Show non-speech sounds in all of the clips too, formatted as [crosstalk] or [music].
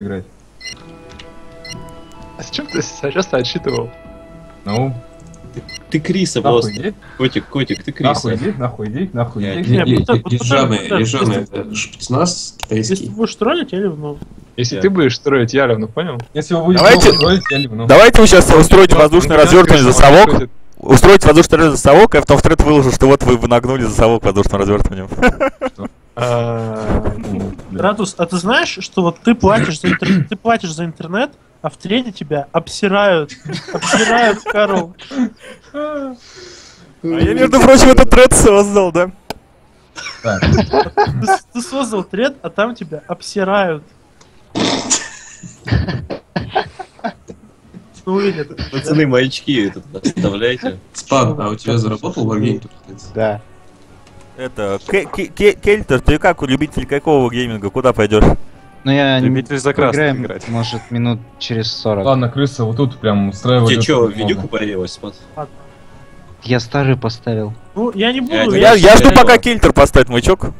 играть. А с чем ты сейчас ты отсчитывал? Ну, Ты Криса нахуй просто. иди, Котик, котик, ты нахуй Криса. иди, нахуй иди, нахуй Я- иди. Не, не, вот так, вот Ежаны, если- это спецназ Если китайский. ты будешь троллить, я ливну. Если Да. ты будешь строить Ялевну, понял? Если вы будете Давайте- строить, я ливну. Давайте вы сейчас устроите воздушное Ну, развертывание за совок. воздушное развертывание за совок, а потом в тред выложу, что вот вы вы нагнули за совок воздушным развертыванием. Радус, а ты знаешь, что вот ты платишь за интернет, [clears throat] ты платишь за интернет, а в треде тебя обсирают, обсирают, Карл. А я, между прочим, этот тред создал, да? Так, Ты, ты создал тред, а там тебя обсирают. Ну, увидят. Пацаны, маячки этот оставляйте. Спад, а у тебя заработал логин тут? Да. Это, Ке- Ке- Ке- Кельтер, ты как любитель какого гейминга, куда пойдешь? Ну я не Любитель за красный поиграем, играть. может, минут через 40. ладно, крыса, вот тут прям устраивали. Тебе что, много. появилась, спад? Я старый поставил. Ну, я не буду. Я- Я, я жду, пока Кельтер поставит ладно.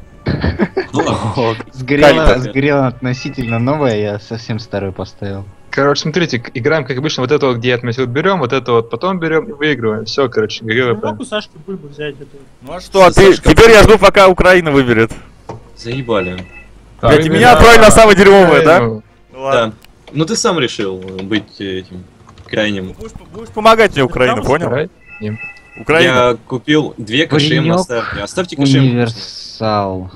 Сгорела, сгорела относительно новая, я совсем старую поставил. Короче, смотрите, играем как обычно, вот это вот, где я отметил, берем, вот это вот, потом берем и выигрываем. Все, короче, Я GG WP. могу Сашке бульбу взять эту. Ну а что, а ты, Сашка, теперь я жду, пока Украина выберет. Заебали. Так, Блядь, и меня отправили на самое дерьмовое, да? Ну, Да. Ну ты сам решил быть этим крайним. Будешь, будешь помогать мне, Украина, понял? Украина. Я купил две КШМ Паренёк. оставьте. Оставьте КШМ. Универсал.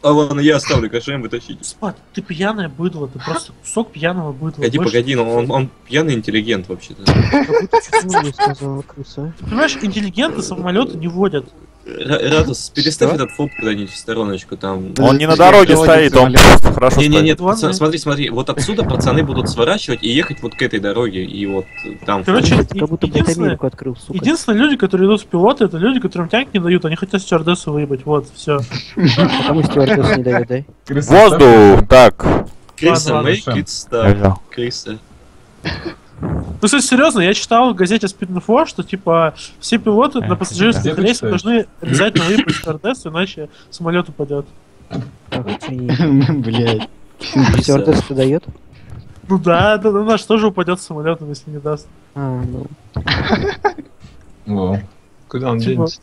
А ладно, я оставлю КШМ, вытащите. Спад, ты пьяное быдло, ты просто кусок пьяного быдла. Погоди, Больше- погоди, но он, он пьяный интеллигент вообще-то. Ты понимаешь, интеллигенты самолеты не водят. Ра- Радус, переставь этот фоп куда-нибудь в стороночку там. Он не на дороге стоит, он просто хорошо Не, не, стоит. нет, смотри, смотри, вот отсюда пацаны будут сворачивать и ехать вот к этой дороге, и вот там. Короче, Как будто Америку открыл, сука. единственные люди, которые идут в пилоты, это люди, которым тянк не дают, они хотят стюардессу выебать, вот, все. Кому стюардесс не дает, да? Воздух, так. Ладно, make it stop. Крыса. Ну, кстати, серьезно, я читал в газете Speed.info, что, типа, все пилоты на Э, пассажирских где ты рейсах должны обязательно выебать стюардессу, иначе самолет упадет. Блять. Стюардесс дает? Ну да, да, да, наш тоже упадет самолетом, если не даст. А, ну. [laughs] Куда он Типа, денется?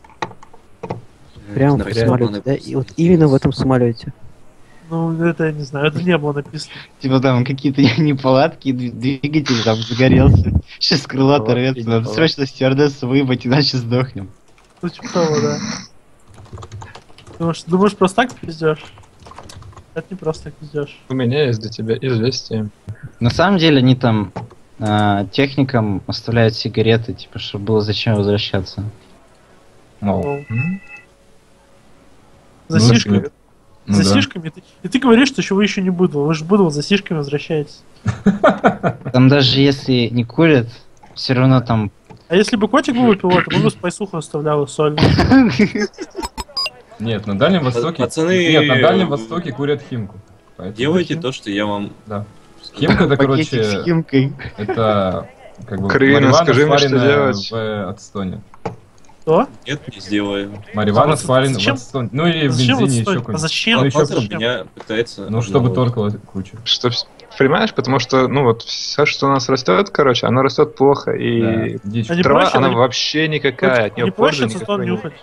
Прямо в самолете, да? И вот именно в этом самолете. Ну, это я не знаю, это не было написано. Типа там какие-то [laughs] неполадки, дви- двигатель там загорелся. Сейчас крыло оторвется, надо срочно стюардессу выебать, иначе сдохнем. Ну, типа того, да. Думаешь, думаешь, просто так пиздешь? Это не просто так пиздешь. У меня есть для тебя известие. На самом деле они там а, техникам оставляют сигареты, типа, чтобы было зачем возвращаться. За Ну, сишками. Ну за да. сишками. Ты- и ты говоришь, что еще вы еще не буду. Вы же буду за сишками возвращаетесь. [laughs] Там даже если не курят, все равно там... А если бы котик был пилотом, он бы спайсуху оставлял соль. Нет, на Дальнем Востоке... Пацаны, Нет, на Дальнем э, Востоке курят химку. Поэтому- Делайте то, что я вам... Да. Химка это, короче, с химкой. это как бы марихуана, скажи мне, что делать. в отстоне. Что? Нет, не сделаю. Марихуана А сварена в зачем- отстоне. Ну или в Зачем вот бензине еще стоит? А зачем? Ну, еще зачем? меня пытается... Ну, чтобы торкало кучу. Что, понимаешь, потому что, ну вот, все, что у нас растет, короче, оно растет плохо, и Да, трава, проще, она вообще никакая, от нее Не пользы никакой нет. нюхать.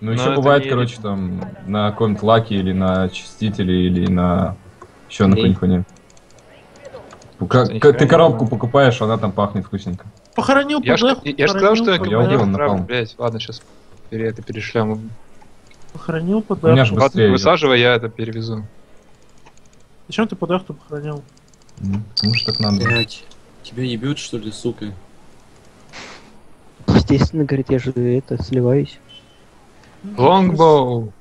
Ну, Но еще бывает, не- короче, там, на каком-нибудь лаке или на очистителе, или на... Еще на какой-нибудь хуйне. Как, ты коробку покупаешь, она там пахнет вкусненько. Похоронил Я ж, подох, я сказал, что я правда, напал. блядь, ладно, сейчас это перешлем. Похоронил У подох. меня ж Ладно, быстрее. высаживай, я это перевезу. Зачем ты подох-то похоронил? М, Потому что так надо. Блядь, тебя ебет, что ли, сука? Естественно, говорит, я же это, сливаюсь. Лонгбоу!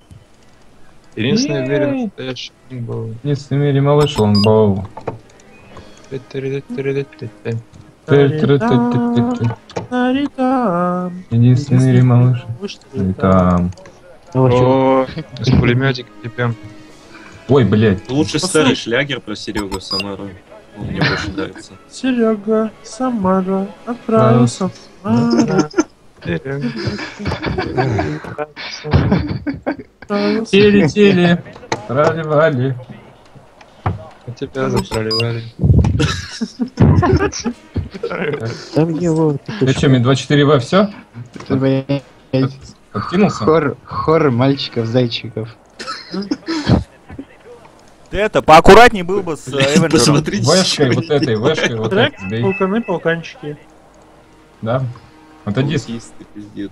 Единственный уверен настоящий лонгбоу. Если в мире малыш лонгбоу. Единственный И там. А вообще, О, с пулеметиком прям. Ой, блядь. Лучше старый шлягер про Серегу Самару. Он мне больше нравится. Серега, Самара, отправился в Самару. Теле-теле. Трали-вали. Тебя запроливали. [laughs] Там его... Ты что, ми 24В все? Откинулся? Хор, хор мальчиков, зайчиков. Ты это, поаккуратней был бы с Эвенджером. Посмотрите, Вэшкой вот этой, вэшкой вот этой сбей. полканы, полканчики. Да? С Аутисты, пиздец.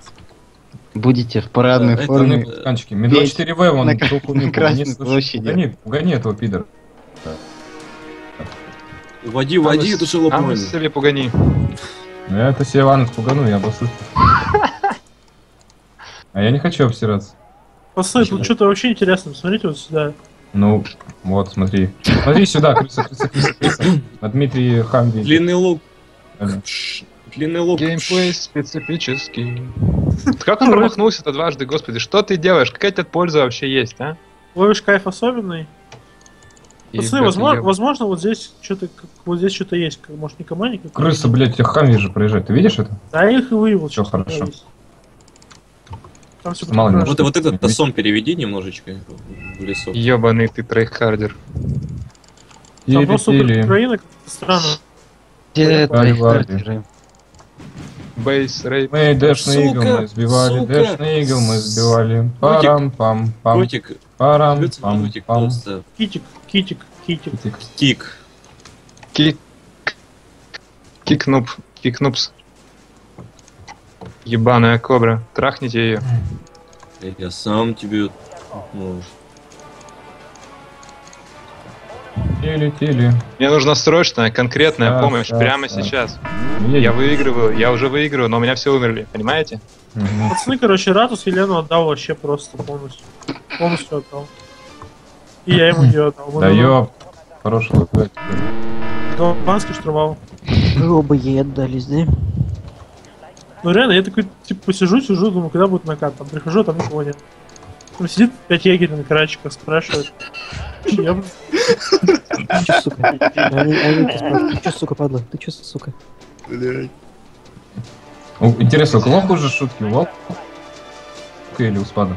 Будете в парадной это форме. не- канчики. Ми Весь 24В, он на труху не Красной площади. Угони, угони этого пидора. Уводи, уводи эту А шелопонь. мы себе пугани. Ну я это себе Ивана спугану, я обоссусь. А я не хочу обсираться. Пацаны, тут что-то вообще интересно. Смотрите вот сюда. Ну, вот, смотри. Смотри сюда, крыса, крыса, крыса, крыса. А Дмитрий Хамви. Длинный лук. Ага. Длинный лук. Геймплей специфический. [laughs] Как он промахнулся-то дважды, господи, что ты делаешь? Какая тебе польза вообще есть, а? Ловишь кайф особенный. Пацаны, возможно, я- возможно, вот здесь что-то, вот здесь что-то есть. как- Может, не командник? Крыса, блядь, у тебя Хамви же проезжает. Ты видишь это? Да, я их и вывел. Честно хорошо. Там все Мало ли, Вот, вот этот тасон переведи немножечко в лесу. Ёбаный ты трейхардер. Там просто. Украина как-то странно. Где стартеры? Бейс, рейп. Мы Дэш на Сука, Игл мы сбивали, сука. Дэш на Игл мы сбивали. Парам пам пам Котик, парам берется пам минутик пам. просто. Китик, китик, китик. Кик. Кик. Кикнуп. Кикнупс. Ебаная кобра. Трахните ее. Я сам тебе... ну, Тили, тили. Мне нужна срочная, конкретная Щас, помощь щас, прямо щас. сейчас. Едем. Я выигрываю, я уже выигрываю, но у меня все умерли, понимаете? Мгм. Пацаны, короче, Ратус Елену отдал вообще просто полностью. Полностью отдал. И я ему ее отдал. Да ёп. Хорошего опять. Голландский штурвал. Вы оба ей отдались, да? Ну реально, я такой, типа, посижу, сижу, думаю, когда будет накат. Там прихожу, а там никого нет. Там сидит пять егерей на карачиках, спрашивает. Бы- Ты чё, сука? Ты чё, сука, падла? Ты чё, сука? О, Интересно, у кого хуже шутки? У Волка или у Спада?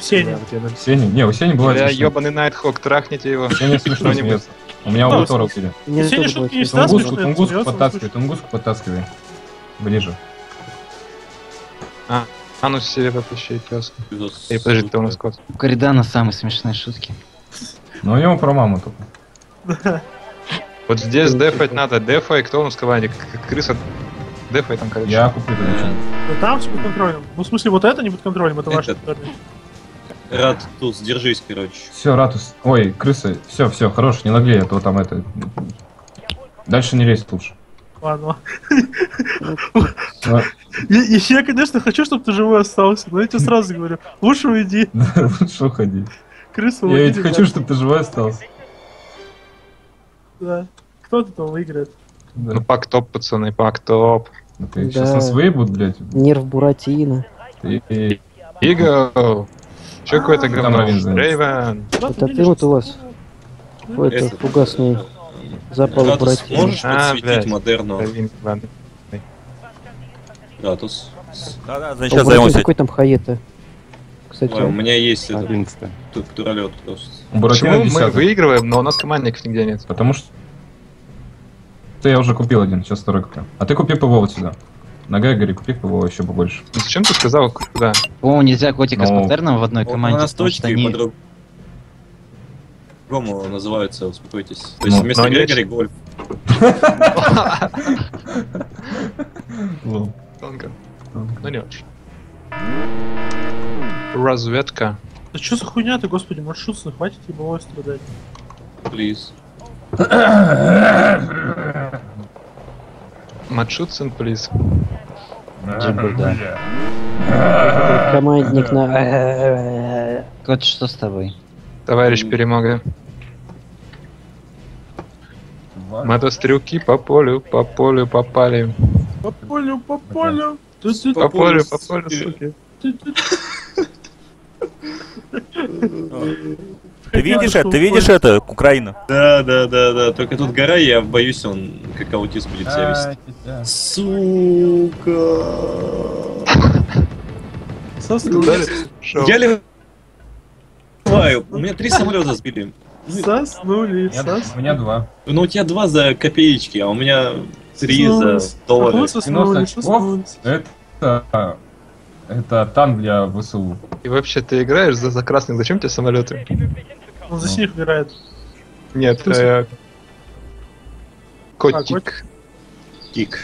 Сеня. У Сени? Не, у Сени бывает Я смешно. ебаный Найтхок, трахните его. Сеня смешно смеется. У меня у Тора Сеня тоже шутки не смешно. Стас Тунгуску, подтаскивай, Тунгуску подтаскивай. Ближе. А ну себе киоск. пиздос, Эй, подожди, ты у нас кот. У Коридана самые смешные шутки. Но у него про маму только. [laughs] Вот здесь дефать надо, дефай, кто у нас в команде? Крыса дефай там, короче. Я куплю. Ну там все под контролем. Ну, в смысле, вот это не под контролем, это ваш тут, сдержись, короче. Все, Ратус. Ой, крысы. Все, все, хорош, не наглей, а то там это. Дальше не лезь лучше. Ладно. А, Я, я- конечно, хочу, чтобы ты живой остался, но я тебе сразу говорю, лучше уйди, [laughs] Лучше уходи. крысу Я ведь хочу, чтобы ты живой остался. Да. Кто-то там выиграет. Ну пак топ, пацаны, пак топ. Сейчас Да. нас выебут, блядь. Нерв Буратино. Иго! Че какое-то говно? Рейвен! Это ты вот у вас. Это- фугасный запал Буратино. можешь А, подсветить блядь. модерну? Ратус. Да-да, значит, у сейчас займемся. какой там хаета? Кстати, Ой, у меня есть этот Одиннадцатое. т- туралет просто. У Почему мы 10 выигрываем, но у нас командников нигде нет? Потому что... Ты я уже купил один, сейчас второй куплю. А ты купи ПВО вот сюда. На Гагаре купи ПВО еще побольше. Зачем ты сказал, куда? По-моему, нельзя котика с Ну, паттерном в одной У команде, нас потому что точки они... по-другому называются, успокойтесь. То есть Ну, вместо но они Грегори гольф. Лол. Тонко. Ну не очень. Разведка. Да что за хуйня ты, господи, маршрутный, хватит ебалой страдать. Плиз. Матшутсен, плиз. командник на... Кот, что с тобой? Товарищ Перемога. Мотострелки по полю, по полю попали. По полю, по полю. Ты- ты- По полю, по полю, суки. ты- видишь это? Ты видишь это? Украина. Да, да, да, да. Только тут гора, я боюсь, он как аутист будет себя вести. Сука. Я ливаю. У меня три самолета сбили. У меня- заснули. У меня два. Ну у тебя два за копеечки, а у меня три за доллары. Соснулись, 90 очков. соснулись. Это... Это танк для ВСУ. И вообще ты играешь за, за красных, зачем тебе самолеты? Он за синих играет. Нет, э, котик. котик. Кик.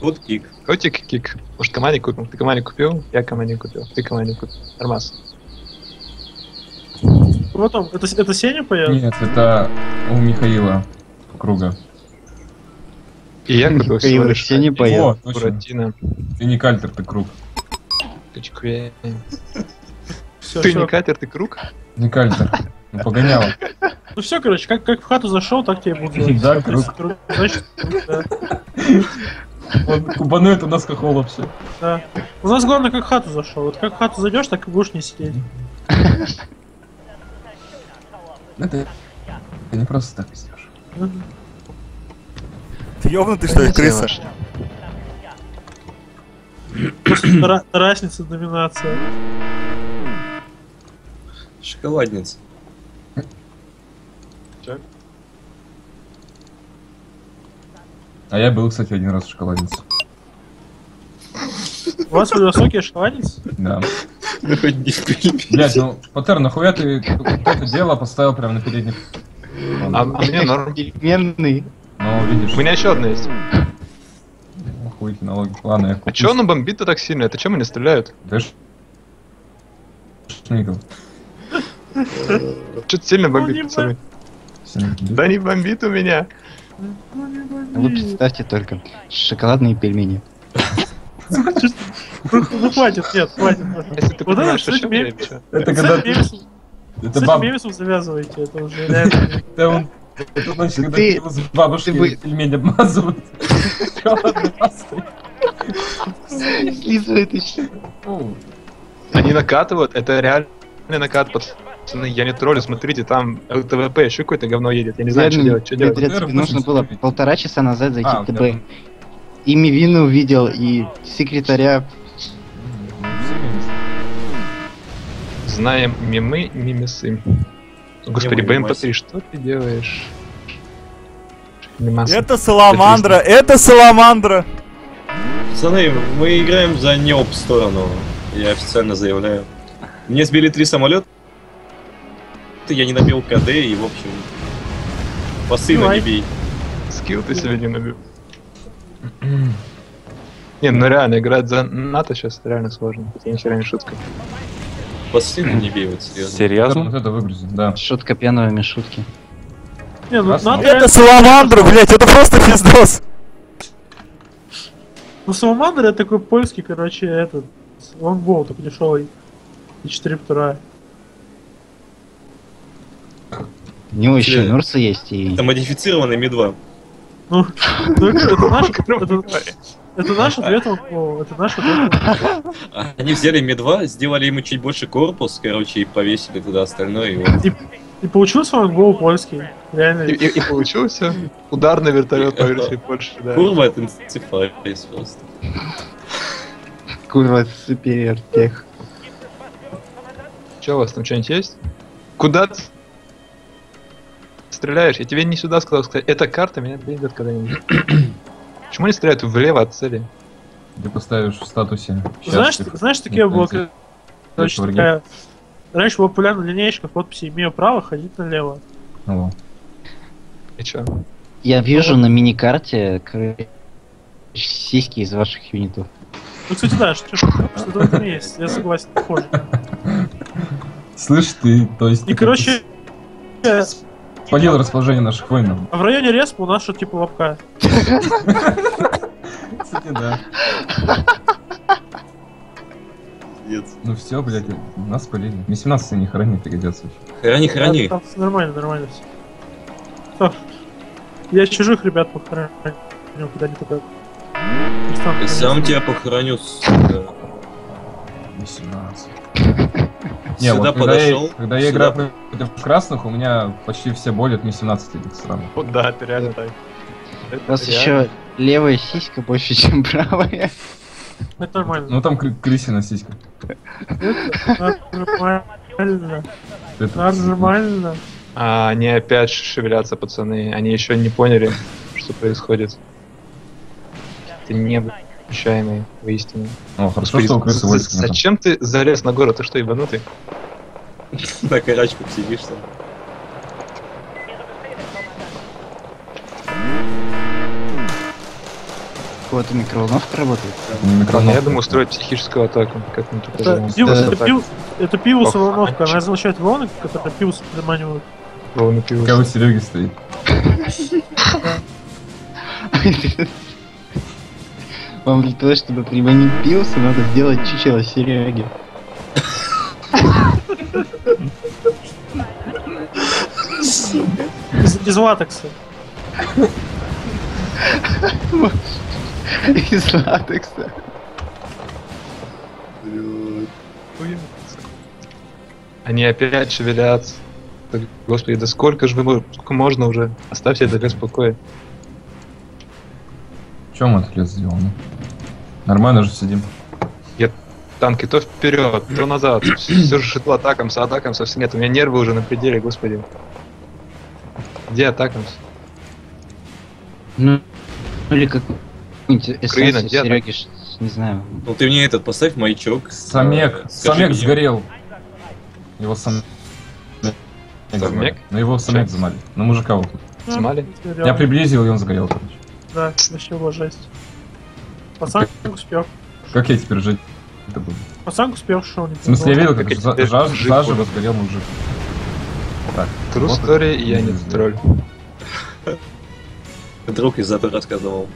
Вот кик. Котик кик. Может, команде купил? Ты команде купил? Я команде купил. Ты команде купил. Нормас. Потом, это, это Сеня поет? Нет, это у Михаила Круга. И я Михаил не один поет. О. Буратино. Ты не кальтер, ты круг. Ты не катер, ты круг? Не кальтер. Ну, погонял. Ну все, короче, как, как в хату зашел, так тебе буду делать. Да, круг. круг, Значит, круг, да. Он кубанует у нас хохол вообще. да. У нас главное, как в хату зашел. Вот как в хату зайдешь, так и будешь не сидеть. Это... Ты не просто так пиздешь. Ты ёбнутый, что ли, крыса? Тара- Тарасница доминация. Шоколадница. А я был, кстати, один раз в шоколаднице. У вас высокие шоколадницы? Да. Ну хоть не в Филиппинах. Блять, ну, Патер, нахуя ты это дело поставил прямо на передний... А, а мне норм. Переменный. Ну, видишь, У меня еще одна есть. охуительная логика. Ладно, я куплю. А чё он бомбит-то так сильно? Это чем они стреляют? Да ж-. Что-то сильно Ну, бомбит, пацаны. Да не бомбит у меня. Вы представьте только. Шоколадные пельмени. Ну хватит, нет, хватит. Если ты Вот понимаешь, это, о чем кстати, я мем- или чё? Это когда... Это баб... мемесом завязывайте, это уже реально. Это он... Это значит, когда Ты- его с бы- пельмень обмазывают. Слизывает еще. Они накатывают, это реально накат, пацаны. Я не троллю, смотрите, там ЛТВП, еще какое-то говно едет. Я не знаю, что делать, что делать. Тебе нужно было 80. полтора часа назад зайти А, в. ТБ. И Мивину увидел, и секретаря. Знаем мемы, мимесы. Господи, Мемы, мемасы. БМП-3, что ты делаешь? Это саламандра, это саламандра. Пацаны, мы играем за неоп сторону. Я официально заявляю. Мне сбили три самолета. Я не набил КД и, в общем, по сыну не бей. Скилл ты себе не набил. [clears throat] Не, ну реально, играть за НАТО сейчас реально сложно. Это не шутка. По сыну не бей, вот серьезно. Серьезно? Вот это выгрузим, да. Шутка пьяного шутки. Не, ну Красный. надо Это саламандра, блять, это просто пиздос. Ну, Саламандр это такой польский, короче, этот, лонгбол такой дешевый. И 4 вторая. У него еще? Нурса есть и... Это модифицированный Ми-2. Ну, ну, это, это наш, это, наш ответ это наш ответ. [laughs] Они взяли Ми-2, сделали ему чуть больше корпус, короче, и повесили туда остальное. И вот. И получился лонгбол польский. Реально. И, и- и получился ударный вертолет по версии Польши, да. Курва это энцефалис просто. Курва, супер тех. Че у вас там что-нибудь есть? Куда ты стреляешь? Я тебе не сюда сказал сказать. Эта карта меня придет когда-нибудь. Почему они стреляют влево от цели? Ты поставишь в статусе. Знаешь, знаешь, такие было, Нет, короче, такая... Раньше была популярна линеечка в подписи «Имею право ходить налево». Алло. И чё? Я вижу на миникарте короче, сиськи из ваших юнитов. Ну, кстати, да, что- [laughs] что-то в этом есть, я согласен, похоже. Слышь ты, то есть... И, короче, Спалил расположение наших воинов. а в районе респа у нас что-то типа лобка. Кстати, да. Ну все, блядь, нас спалили. Мне 17 не хранить пригодятся еще. Храни, храни. Нормально, нормально все. Я чужих ребят похороню, когда Я ходить. сам тебя похороню, сука. 18. Не, Сюда вот когда я, подошел. когда я играю против красных, у меня почти все боли от ми 17 этих странно. Вот да, это реально так. У реально. еще левая сиська больше, чем правая. Это нормально. Ну там кры- крысина сиська. Это нормально. Это- Нормально. А они опять шевелятся, пацаны. Они еще не поняли, что происходит. Это необычайные, воистину. О, хорошо, что у. Зачем ты залез на город? Ты что, ебанутый? [laughs] На карачках сидишь там. Какая-то микроволновка работает. Ладно, микроволновка. я думаю устроить психическую атаку. Как-нибудь Это, пожалуйста. пиво, Да, это, пиво, это Ох, волновка, она означает волны, которые пиво приманивают. Волны пива. Какая у Сереги стоит. [laughs] [laughs] Вам для того, чтобы приманить пилса, надо сделать чучело Сереги. Из, из латекса. Из латекса. Они опять шевелятся. Господи, да сколько же вы сколько можно уже? Оставьте это в покое. Чем мы этот лес сделал? ну? Нормально же сидим. Танки то вперед, то назад. Все же шитло атакамс, а атакамс совсем нет. У меня нервы уже на пределе, господи. Где атакамс? Ну, или какой-нибудь Украина, эссенс где? Сереги, ш- не знаю. Ну ты мне этот поставь маячок. Самек. Э, скажи Самек мне. сгорел. Его сам... Самек? Ну его самек замали. На мужика вот? Ну, Я приблизил, и он сгорел, короче. Да, была жесть. Пацан успел. Как я теперь жить это буду? Пацан успел, не В смысле, я видел, как Как я жаж- буду? сгорел мужик. Так, True вот story, я не тролль. Друг из этого рассказывал.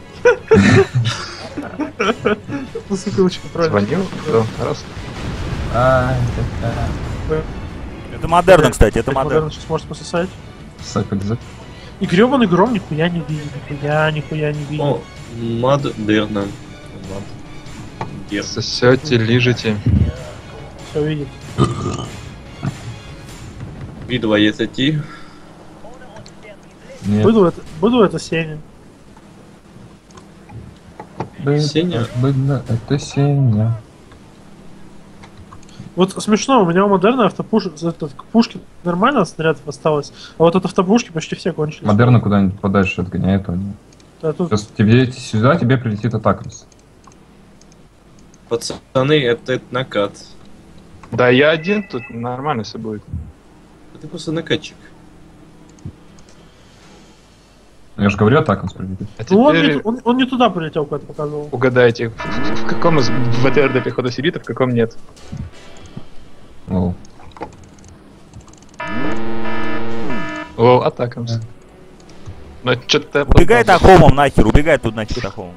Ну, сука, очень тролль. Звонил? Кто? Раз. Такая. Это модерно, кстати, это модерно. модерн сейчас может пососать. Сапик за- И гребаный гром нихуя не видит, нихуя, нихуя не видит. О, модерно. Модерн. Сосете, лижете. Все видит. Видела это ти. Нет. Буду это, буду это Сеня. Сеня? было это Сеня. Вот смешно, у меня у модерна автопуш... этот, к пушке нормально снарядов осталось, а вот от автопушки почти все кончились. Модерна куда-нибудь подальше отгоняет он. Да, тут Сейчас тебе, сюда тебе прилетит атакамс. Пацаны, это накат. Да, я один, тут нормально все будет. Ты просто накатчик. Я же говорю, атакамс прилетит. А Ну он не, теперь он, он не туда прилетел, куда-то показывал. угадайте, в, каком из ВТР пехота сидит, а в каком нет. Лол. Лол, атакамс. Но что-то... Убегай тахомом нахер, убегай тут нахер тахомом.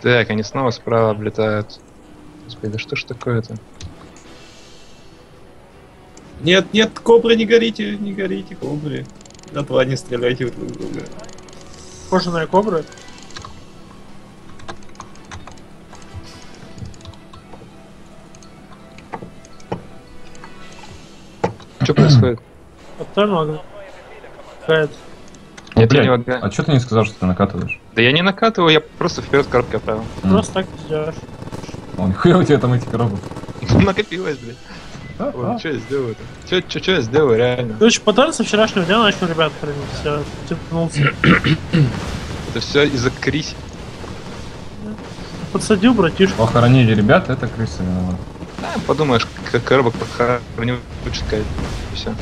Так, они снова справа облетают. Господи, да что ж такое-то? Нет, нет, кобры, не горите, не горите, кобры. На два не стреляйте друг друга. Кожаная кобра. Что происходит? Оттально какая-то. Нет, я Блядь, не лагаю. А что ты не сказал, что ты накатываешь? Да я не накатываю, я просто вперед коробкой отправил. Просто так сделаешь. Он хуя у тебя там эти коробок. [laughs] Накопилось, блядь. А, Что я сделаю-то? Че, че, я сделаю, реально? Короче, подарок со вчерашнего дня начал ребят хранить. Я тянулся. [coughs] Это все из-за Криси. Подсадил братишку. Похоронили ребят, это крысы виноваты. Да, подумаешь, как коробок похоронил сказать. Все.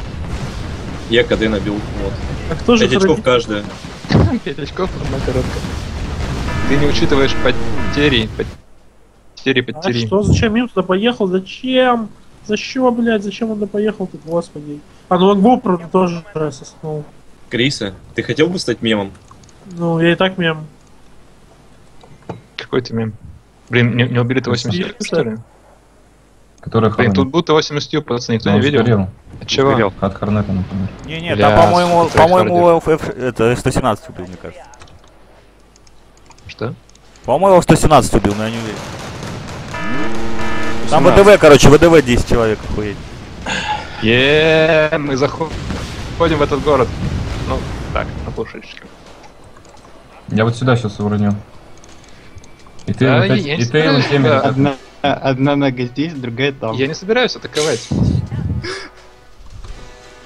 Я КД набил, вот. А кто же Пять очков хранит? каждая. [laughs] 5 очков, одна коробка. Ты не учитываешь потери. Потери, А потери. что? Зачем Мим туда поехал? Зачем? За что, блядь? Зачем он туда поехал тут, господи? А ну он GoPro тоже соснул. Криса, ты хотел бы стать мемом? Ну, я и так мем. Какой ты мем? Блин, не, не убили ты 80 Сильно, что ли? Которая Блин, тут будто 80 пацаны, никто не видел. От чего? От Хорнета, например. Не-не, Бля, там, по-моему, по-моему, это 117 убил, мне кажется. Что? По-моему, 117 убил, но я не уверен. Там 17. ВДВ, короче, ВДВ 10 человек, охуеть. Еее, мы заходим в этот город. Ну, так, на полшечке. Я вот сюда сейчас уроню. И ты, Да, не и ты теми да. [laughs] Одна нога здесь, другая там. Я не собираюсь атаковать.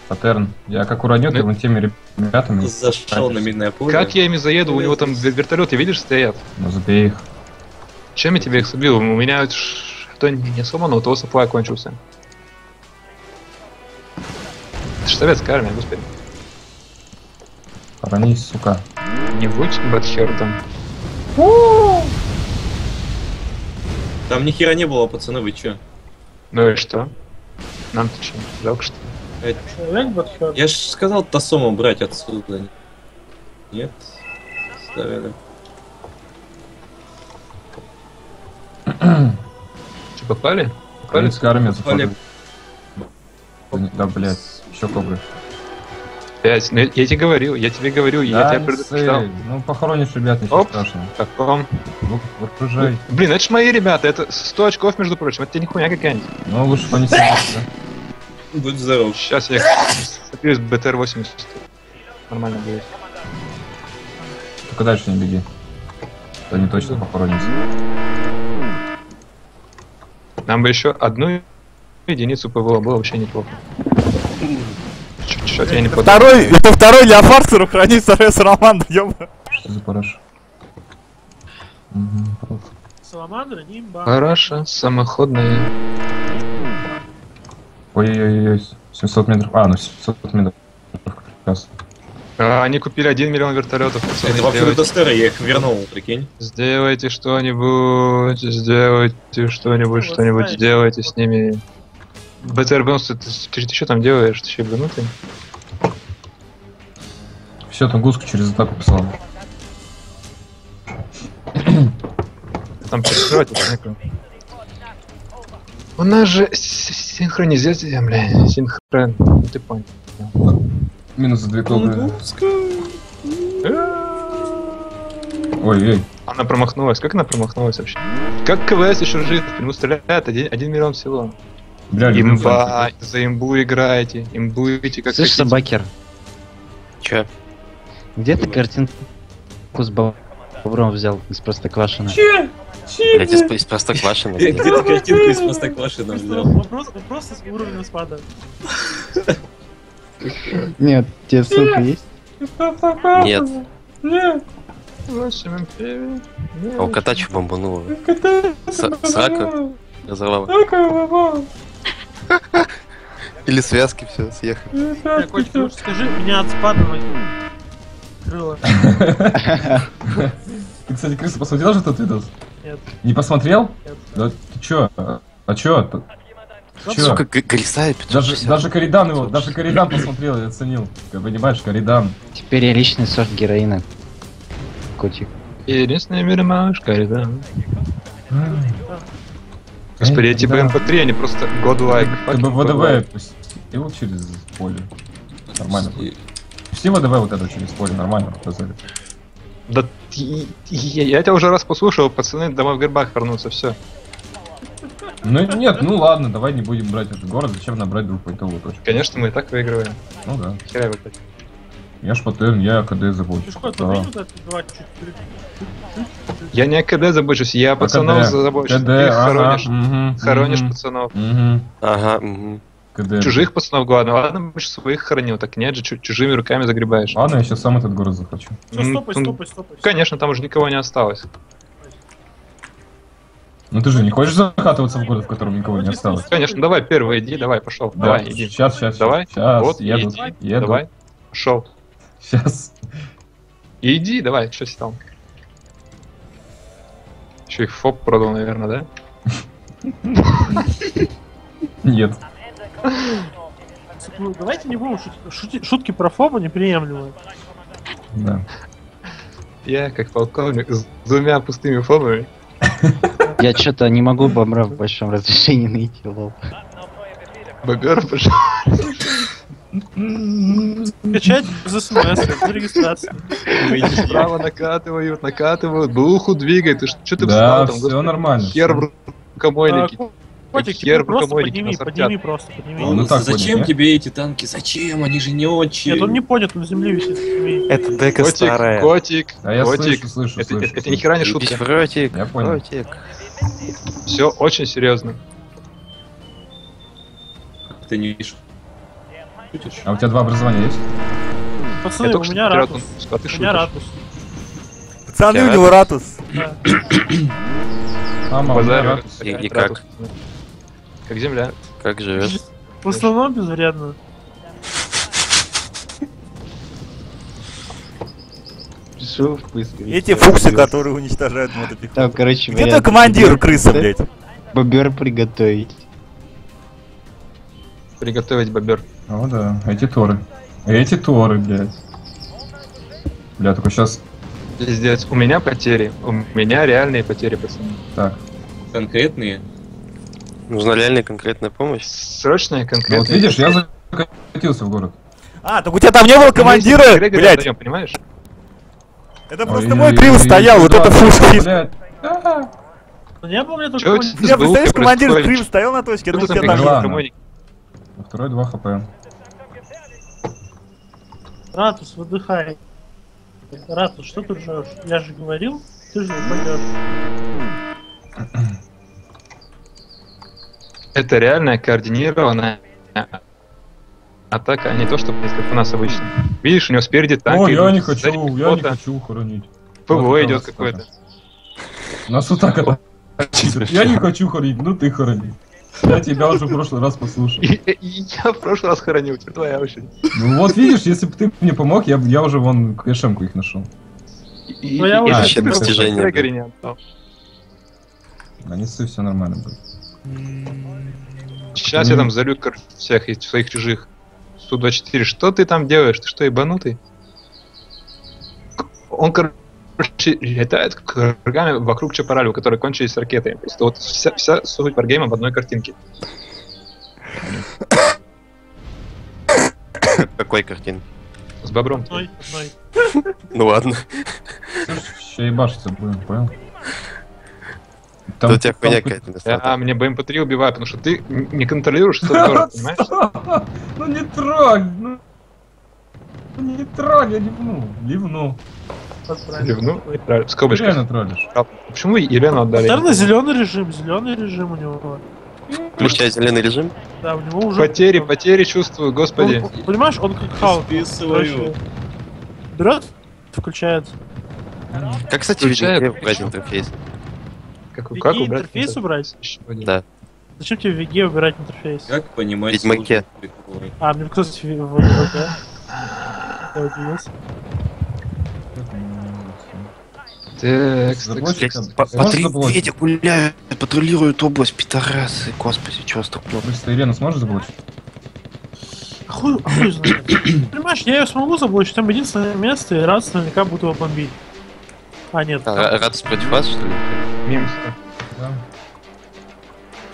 Паттерн. Я как уроню, ты Ну- вон теми ребятами. Зашел на минное поле. Как я ими заеду? У него там вер- вертолеты, видишь, стоят. Ну забей их. Чем я тебе их убил? У меня ш- что не, сломано, у того саплай кончился. Это ж советская армия, господи. Хоронись, сука. Не будь батхертом. Там ни хера не было, пацаны, вы чё? Ну и что? Нам-то что, жалко что ли? Батхер. Я ж сказал Тасома брать отсюда. Нет? Ставили. Что, попали? Попали? Попали. Да, блядь, еще кобры. Пять. Ну, я, я тебе говорил, я тебе говорю, я Да, тебя не предупреждал. Ну, похоронишь ребят, ничего Оп. страшного. Каком? Ну, окружай. Блин, это ж мои ребята, это 100 очков, между прочим, это тебе не хуйня какая-нибудь. Ну, лучше да? Будь здоров. Сейчас я соплюсь БТР-80. Нормально будет. Только дальше не беги. Они точно похоронятся. Нам бы еще одну единицу ПВО было вообще неплохо. Чё-то я не подумал. Второй, второй Леопард хранит второй Саламандр, ёба. Что за параш? Просто. Саламандра, нимба. Параша самоходная. Ой-ой-ой, 700 метров. А, ну 700 метров. Раз. А, они купили 1 миллион вертолетов. Это вообще Достера, я их вернул, прикинь. сделайте что-нибудь, сделайте что-нибудь, что-нибудь сделайте с ними. БТР-90, ты, ты, что там делаешь? Ты что, ебанутый? Все, Тунгуску через атаку послал. Ты там перекрывать. У нас же синхронизация, бля, синхрон. Ну, Ты понял. Минус за две кобры. Ой-ой. Она промахнулась. Как она промахнулась вообще? Как КВС еще жив? По нему стреляет один, один миллион всего. Бля, Имба, за имбу играете. Имбуете как Слышь, хотите. собакер, Че? где ты картинку с бобром взял из Простоквашино? Че? Че? Блять, из, из Простоквашино. Где блядь. ты картинку из Простоквашино взял? Вопрос, вопрос с уровня спада. Нет, тебе ссылка есть? Нет. Нет. А у кота что бомбануло? Срака разорвало? [laughs] Или связки все съехали? Так, Котик, лучше скажи, меня от спада крыло. [laughs] Ты, кстати, крыса, посмотрел же тот видос? Нет, Не посмотрел? нет. Да ты чё? А чё? Чё? Сука, г- Глиссая Даже, 560. даже Коридан его, даже Коридан посмотрел и оценил. Ты понимаешь, Коридан. Теперь я личный сорт героина. Котик. Единственная малышка, да. Господи, эти Да. БМП-3, они просто godlike. Ты бы ВДВ пустил через поле. Нормально. Пусти ВДВ вот это через поле, нормально. показали. Да я, я тебя уже раз послушал, пацаны домой в горбах вернутся, все. Ну нет, ну ладно, давай не будем брать этот город, зачем нам брать двухпоинтовую точку? Конечно, мы и так выигрываем. Ну да. Хера вы, блядь. Я ж паттерн, я КД забочусь. Да. Я не о КД забочусь, я пацанов КД. забочусь. КД, Ты их ага, хоронишь, мгм, хоронишь мгм, пацанов. мгм. Ага, мгм. КД. Чужих пацанов, главное. Ладно, бы своих хоронил, так нет же, чу- чужими руками загребаешь. Ладно, я сейчас сам этот город захочу. Всё, М, стопай, м, стопай, стопай. Конечно, там уже никого не осталось. Ну ты же не хочешь закатываться в город, в котором никого не осталось? Конечно, давай первый иди, давай, пошел. Да, Давай, иди. Сейчас, сейчас. Давай. Сейчас, Вот, еду, иди. еду. Давай. Пошел. Сейчас. Иди, давай, что там? Еще их ФОП продал, наверное, да? Нет. Ну, давайте не будем шутить. Шутки про фоба неприемлемые. Да. Я, как полковник, с двумя пустыми фобами. Я что-то не могу бобра в большом разрешении найти, лол. Бобер пошел. Качать без смс, без регистрации. Справа накатывают, накатывают. Буху двигай. Ты что ты Да, встал там? все нормально. Хер в рукомойнике. А, Котик, хер теперь просто подними, подними просто, подними. Ну, ну так Зачем понял, тебе эти танки? Зачем? Они же не очень. Нет, он не понят, он на земле висит. Это дека Котик, старая. котик, А я котик. слышу, слышу, Это, слышу. это, это ни хера не шутка. в ротик, Я понял. ротик. Все очень серьезно. Ты не видишь. Шутишь? А у тебя два образования есть? Пацаны, у меня ратус. а У меня шутишь. ратус. Пацаны, у него ратус. Да. [coughs] Мама, у меня Базарю. ратус. И- и Ратус. как? Как земля. Как живешь? В основном безвредно. Пришел в поиск. Эти фуксы, которые уничтожают мотопехоту. Там, короче, Где твой командир, бобер крыса, блядь? Бобер приготовить. Приготовить бобер. О, да. Эти торы. Эти торы, блядь. Бля, только сейчас... Пиздец. У меня потери. У меня реальные потери, пацаны. Так. Конкретные. Нужна реальная конкретная помощь? Срочная, Ну конкретная. вот видишь, я закатился в город. А, так у тебя там не было командира, Грегори блядь. отдаём, понимаешь? Это просто Ой, мой ой, крил ой, стоял, ой, вот да, это фушки. Блядь. А, Ну, Не было у меня только Чё у командир. тебя Я представляешь, командир? Крим стоял на точке, ну там тебя там... Второй 2 хп. Ратус, выдыхай. Ратус, что ты ржешь? Я же говорил, ты же упадешь. Это реальная координированная атака, а не то, что как у нас обычно. Видишь, у него спереди танк. Ой, я не хочу, я не хочу хоронить. ПВО Вот идет какой-то. У нас вот так это. [laughs] Я не хочу хоронить, ну ты хорони. Я тебя уже в прошлый раз послушал. Я в прошлый раз хоронил, теперь твоя очередь. Ну вот видишь, если бы ты мне помог, я, б- я уже вон кэшемку их нашел. Ну, я уже тебе достижение, не отдал. На несы все нормально будет. Сейчас я там залю всех из своих чужих. Су-24, что ты там делаешь? Ты что, ебанутый? Он, короче, летает кругами вокруг Чапаралю, которые кончились ракетами. Просто вот вся, вся суть варгейма в одной картинке. Какой картин? С бобром. Одной, одной. Ну ладно. Сейчас ебашиться будем, понял? Да у тебя там- хуйня какая-то. А, мне БМП-3 убивают, потому что ты не контролируешь этот город, понимаешь? Ну не трогай, ну. Ну, Не трогай, я ливну, ливну. Правильно, в скобочках. реально троллишь. А Почему Елену отдали? Наверное, зеленый режим, зеленый режим у него. Включай зеленый режим. Да, у него уже... Потери, потери чувствую, господи. Он- понимаешь, он как хаос. Списываю. Берет, включает. Как, кстати, Включает. везде убрать интерфейс? Как, как убрать? интерфейс убрать? Да. Зачем тебе в Виге убирать интерфейс? Как понимать Ведьмаке. А, мне кто-то в в ВГ. Я удивился. Так, так, так. Можешь заблочить? гуляют, патрулируют область, пидорасы. Господи, чё стукнуло? Просто Елену сможешь заблочить? А Хуй, а хуй знает. Понимаешь, я ее смогу заблочить, там единственное место, и раз наверняка буду его бомбить. А, нет. А, Ра- Радость против вас, что ли? Мимс. Да.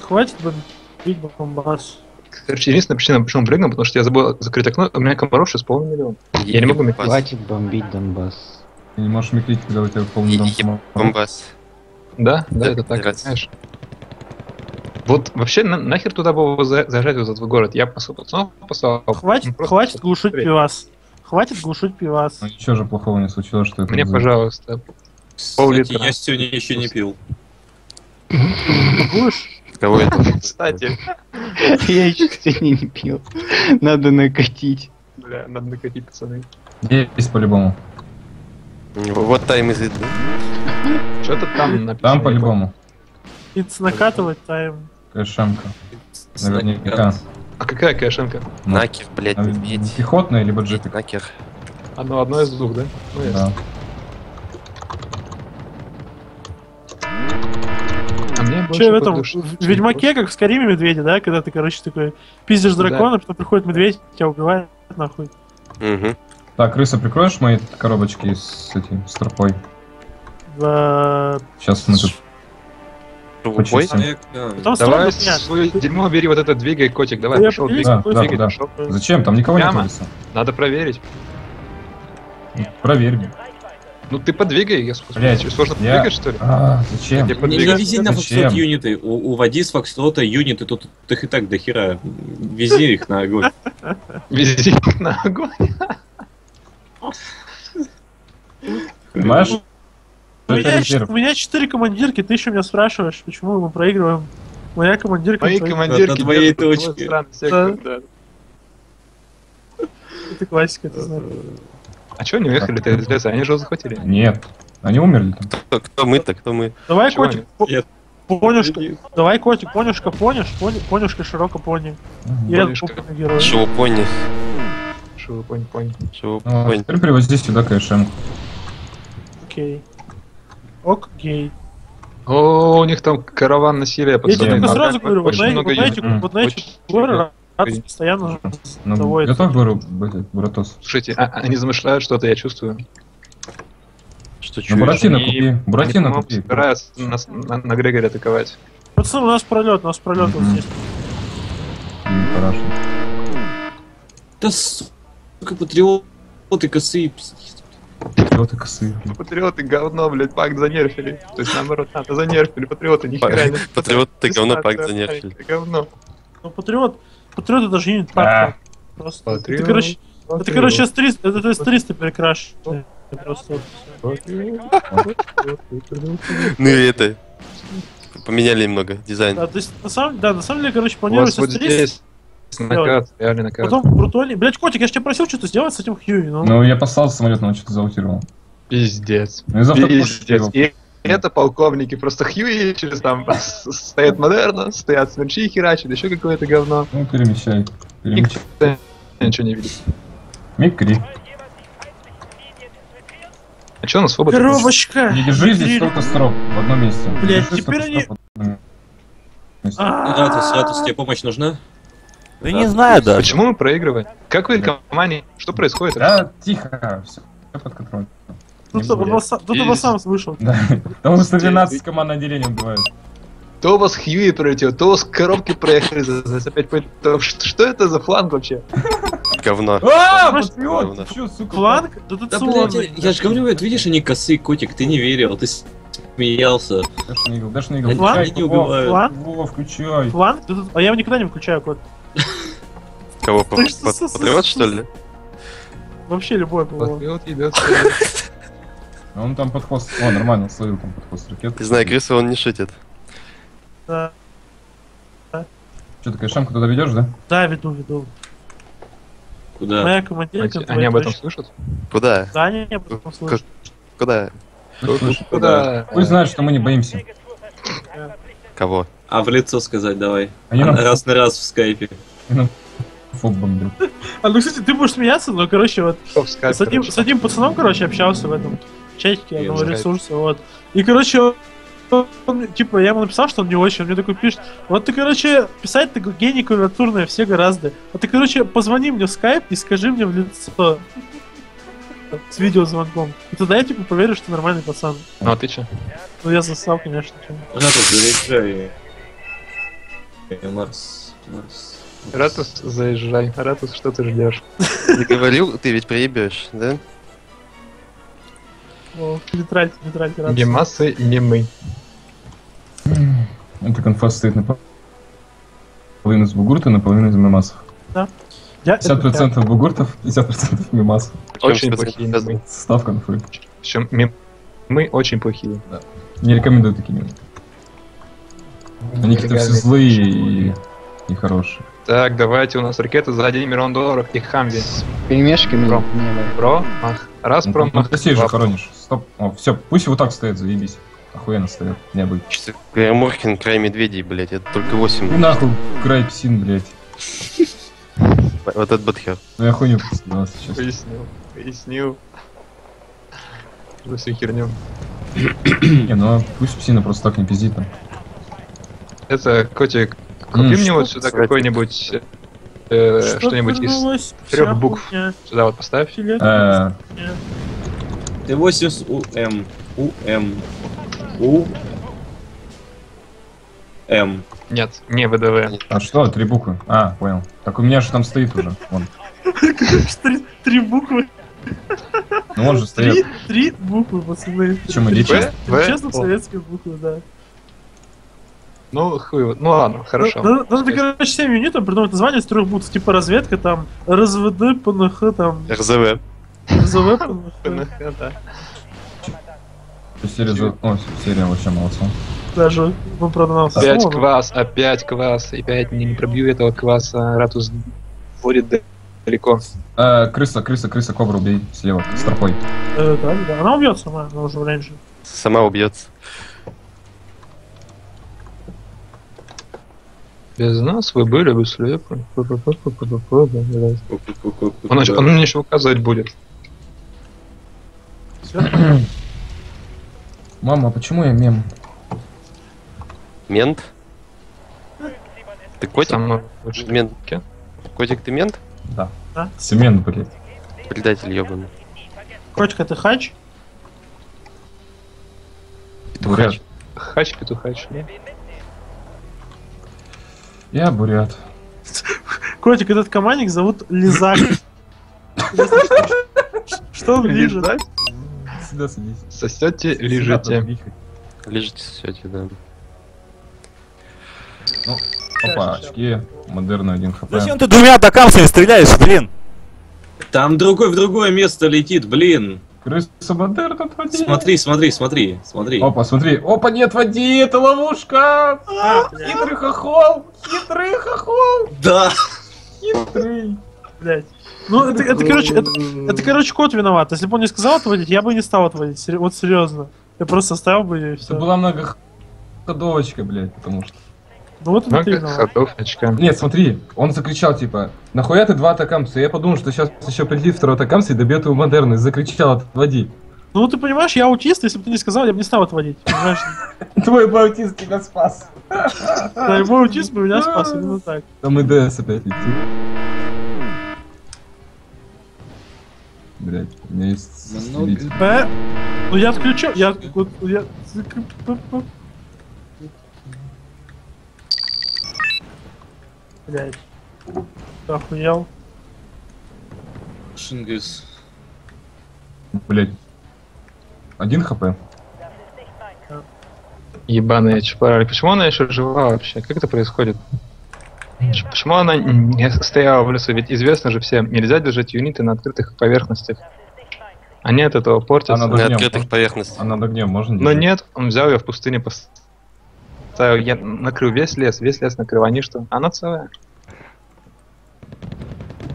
Хватит бомбить бомбас. Короче, единственная причина, почему прыгнул, потому что я забыл закрыть окно, у меня комаров сейчас полный миллион. Я не могу Ебать. Хватит бомбить Донбасс. Ты не можешь микрить, когда у тебя полный дом самого. Бомбас. Да, да, Да, это так, раз. знаешь. Вот вообще на- нахер туда было за- заезжать в этот город? Я посыл пацанов послал. Хватит, Ну, хватит глушить пивас. Хватит глушить пивас. Ну ничего же плохого не случилось, что это... Мне, за- пожалуйста. Пол-литра. я сегодня еще не пил. Будешь? Кого это? [laughs] Кстати, Я еще сегодня не пил. Надо накатить. бля, надо накатить, пацаны. Есть по-любому. Вот тайм из еды. Что-то там написано. Там по-любому. Иц накатывать тайм. Кэшемка. Наверняка. А какая кэшенка? Ну, Накер, блядь, а, медведь. Пехотная, либо джипик. Накер. Одно, одно из двух, да? Ну. Да. А мне больше Че в этом, в Ведьмаке, как в Скариме медведя, да? Когда ты, короче, такой пиздишь Да. дракона, потом приходит медведь, тебя убивает, нахуй. Угу. Так, крыса, прикроешь мои коробочки с этим, с тропой? В- Сейчас мы тут почистим. Потом Давай свое дерьмо бери, вот это двигай, котик, давай, Я пошел, двигай, Да, да, двигай, да. пошел. Зачем? Там никого не Прямо. творится. Надо проверить. Проверь. мне. Ну ты подвигай, я спустя. Блядь, Тебе сложно я- подвигать, что ли? А, зачем? Я Не, не вези на? Фокстрот юниты. У- Уводи с Фокстрота юниты, тут их и так до хера. Вези их на огонь. Вези их на огонь. Понимаешь? Это меня, резерв. у меня четыре командирки, ты еще меня спрашиваешь, почему мы проигрываем. Моя командирка... Мои твои- командирки На твоей точке. Это классика, это знаю. А чё они уехали то из леса? Они же его захватили. Нет. Они умерли там. Кто, кто мы-то, кто мы? Давай, Чего котик, по- Нет. понюшка. Давай, котик, понюшка, понюш, пони- понюшка, широко пони. Мгм. Я Понюшка. Чего пони? Что вы поняли, поняли. Чего Ну, а теперь привози сюда КШМ. Окей. Ок, гей. О, у них там караван насилия, Я тебе пацаны. только да, сразу говорю, вот на, много вот на вот на эти Очень горы много Раци юнитов. постоянно Ну, заводит. я говорю, блядь, Буратос. Слушайте, а- они замышляют что-то, я чувствую. Что Ну, чуешь? Буратино купи. Буратино купи. собираются нас- на, Грегоре атаковать. Пацаны, у нас пролет, у нас пролет вот здесь. Параша. Да сука, патриоты косые. Вот и косые. блин. Патриоты говно, блядь, пак занерфили. То есть наоборот, надо занерфили, патриоты не. Патриот, ты говно, пак занерфили. Говно. Ну, патриот, патриот это даже юнит А. пак. Просто. Патриот, Это, короче, это, короче, сейчас 300, это, это с 300 перекрашено. Просто. Ну и это. Поменяли немного дизайн. Да, то есть, на самом, да, на самом деле, короче, планируется вот 300, здесь накат, реально накат. потом брутоний. Блять, котик, я же тебя просил что-то сделать с этим Хьюи, ну. Ну, я послал самолет, но он что-то заутировал. Пиздец. Ну, и завтра Пиздец. И это полковники просто Хьюи, через там [laughs] стоят модерно, стоят смерчи херачат, еще какое-то говно. Ну, перемещай. Перемещай. Никто ничего не видит. Микри. А что у нас свобода? Коробочка! Не держи здесь столько строп в одном месте. Держи теперь они-. А, Ратус, Ратус, тебе помощь нужна? Да не знаю даже. Почему мы проигрываем? Как вы команде? Что происходит? Да, тихо, все под контролем. Тут тут оба сам вышел. Да, потому что 12 команд отделения убивают. То у вас Хьюи пролетел, то у вас коробки проехали за, за пять пунктов. Что, что это за фланг вообще? Говно. А, патриот, ты чё, сука? Фланг Да, дотационный. блядь, я же говорю, вот видишь, они косые, котик, ты не верил, ты смеялся. Даже не игл, даже не убивают. Фланг? Фланг? дотат- А я его никогда не включаю, кот. [laughs] Кого? Патриот, что ли? Вообще любой был. Патриот. А [laughs] Он там под хвост. О, нормально, словил там под хвост ракет. Не знаю, Криса он не шутит. Да, Что, ты кайшамку туда ведешь, да? да, веду, веду. Куда? Моя командирка... Они твоя об этом слышат? Куда? Да, они об этом слышат. Куда? Куда? Пусть знают, что мы не боимся. Кого? А в лицо сказать давай. Они А нам Раз на раз в скайпе. А, ну, кстати, ты будешь смеяться, но, короче, вот с одним, короче? с одним пацаном, короче, общался в этом чатике одного ресурса, вот. И, короче, он, типа, я ему написал, что он не очень, он мне такой пишет, вот ты, короче, писать ты гений клавиатурная, все гораздо. А ты, короче, позвони мне в скайп и скажи мне в лицо с видеозвонком. И тогда я, типа, поверю, что ты нормальный пацан. Ну а ты че? Ну, я засал, конечно. чё. Ратус, заезжай. Э, Марс. Марс. Ратус, заезжай. Ратус, что ты ждешь? Ты [laughs] говорил, ты ведь проебешь, да? О, нейтральте, нейтральте, рад. Гемасы, не мы. Это конфа состоит на половину из бугурта, наполовину из мемасов. Я, это 50% бугуртов, 50% мемасов. Очень плохие мемы. Состав конфы. Причем мем- мы очень плохие. Не рекомендую такие мемы. Они какие-то все злые и нехорошие. Так, давайте, у нас ракета за 1 миллион долларов и Хамви. Перемешками Про. Про, мах. Раз, Ну, про, ну, мах. России же хоронишь. Стоп. О, все, пусть вот так стоят, заебись. Охуенно стоят. Не будет. Чисто говоря, Морхен, край медведей, блять, это только 8. Ну нахуй, край псин, блядь. [laughs] Вот этот Бэтхер. Ну я хуйню сказал сейчас. Пояснил, пояснил. За всю херню. Не, ну пусть псина просто так не пиздит там. Это, котик, купи мне вот сюда какой-нибудь э, Что что-нибудь из трех букв. сюда вот поставь. Филет. Э, Т8 с УМ. УМ. У. М. Нет, не ВДВ. а что, три буквы? А, понял. Так у меня же там стоит уже. Вон. Три, три буквы. Ну он же стоит. Три, три буквы, пацаны. Три лечим? честно- советские буквы, да. Ну, хуй, ну ладно, хорошо. Ну, ну, Надо, короче, 7 юнитов придумать название из трех букв, типа разведка, там, РЗВД, ПНХ, там, РЗВ. РЗВ, ПНХ. [laughs] ПНХ, да. Серия. О, серия вообще молодца. Даже вы продался. Опять квас, опять квас, опять не, не пробью этого кваса, Ратус будет да- далеко. Э, крыса, крыса, крыса, кобра убей слева, с тропой. Э, да, да. Она убьет сама, она уже в рейнже. Сама убьется. Без нас вы были бы слепы. Он, Он, мне еще указывать будет. [clears throat] Мама, а почему я мем? Мент? Ты котик? Мент. Котик, ты мент? Да. Да? Семен, блядь. Предатель ебаный. Котика, ты хач? Бурят. Хач, петухач, да? Я бурят. Котик, этот командник зовут Лизак. Что он лежит? Сюда садись. Сосете, лежите. Лежите, сосете, да. Опа, очки. Модерна 1 хп. Зачем ты двумя атакамсами стреляешь, блин? Там другой в другое место летит, блин. Крыса модерна отводи. Смотри, смотри, смотри, смотри. Опа, смотри. Опа, нет, води, это ловушка. А, блядь, Хитрый хохол. Хитрый хохол. Да. Хитрый. блядь. Ну, это, это, короче, это, это, короче, кот виноват. Если бы он не сказал отводить, я бы не стал отводить. Вот серьезно. Я просто оставил бы ее и Это все. была многоходовочка, блядь, потому что... Ну вот очка. Нет, смотри, он закричал, типа, нахуя ты два атакамса? Я подумал, что сейчас еще прилетит второй атакамс и добьет его модерна, и закричал, отводи. Ну ты понимаешь, я аутист, если бы ты не сказал, я бы не стал отводить. [laughs] Твой баутист тебя спас. [laughs] Да, и мой аутист бы меня спас, именно так. Там и ДС опять летит. Блять, у меня есть ну я отключил, я... Блять. Охуел. Шингис. Блять. Один хп. Ебаная Чапараль. Почему она еще жива вообще? Как это происходит? Почему она не стояла в лесу? Ведь известно же всем, нельзя держать юниты на открытых поверхностях. Они от этого портятся. Она На открытых поверхностях. А над огнем можно Но держать? нет, он взял ее в пустыне поставил. Я накрыл весь лес, весь лес накрыл. Они что? Она целая.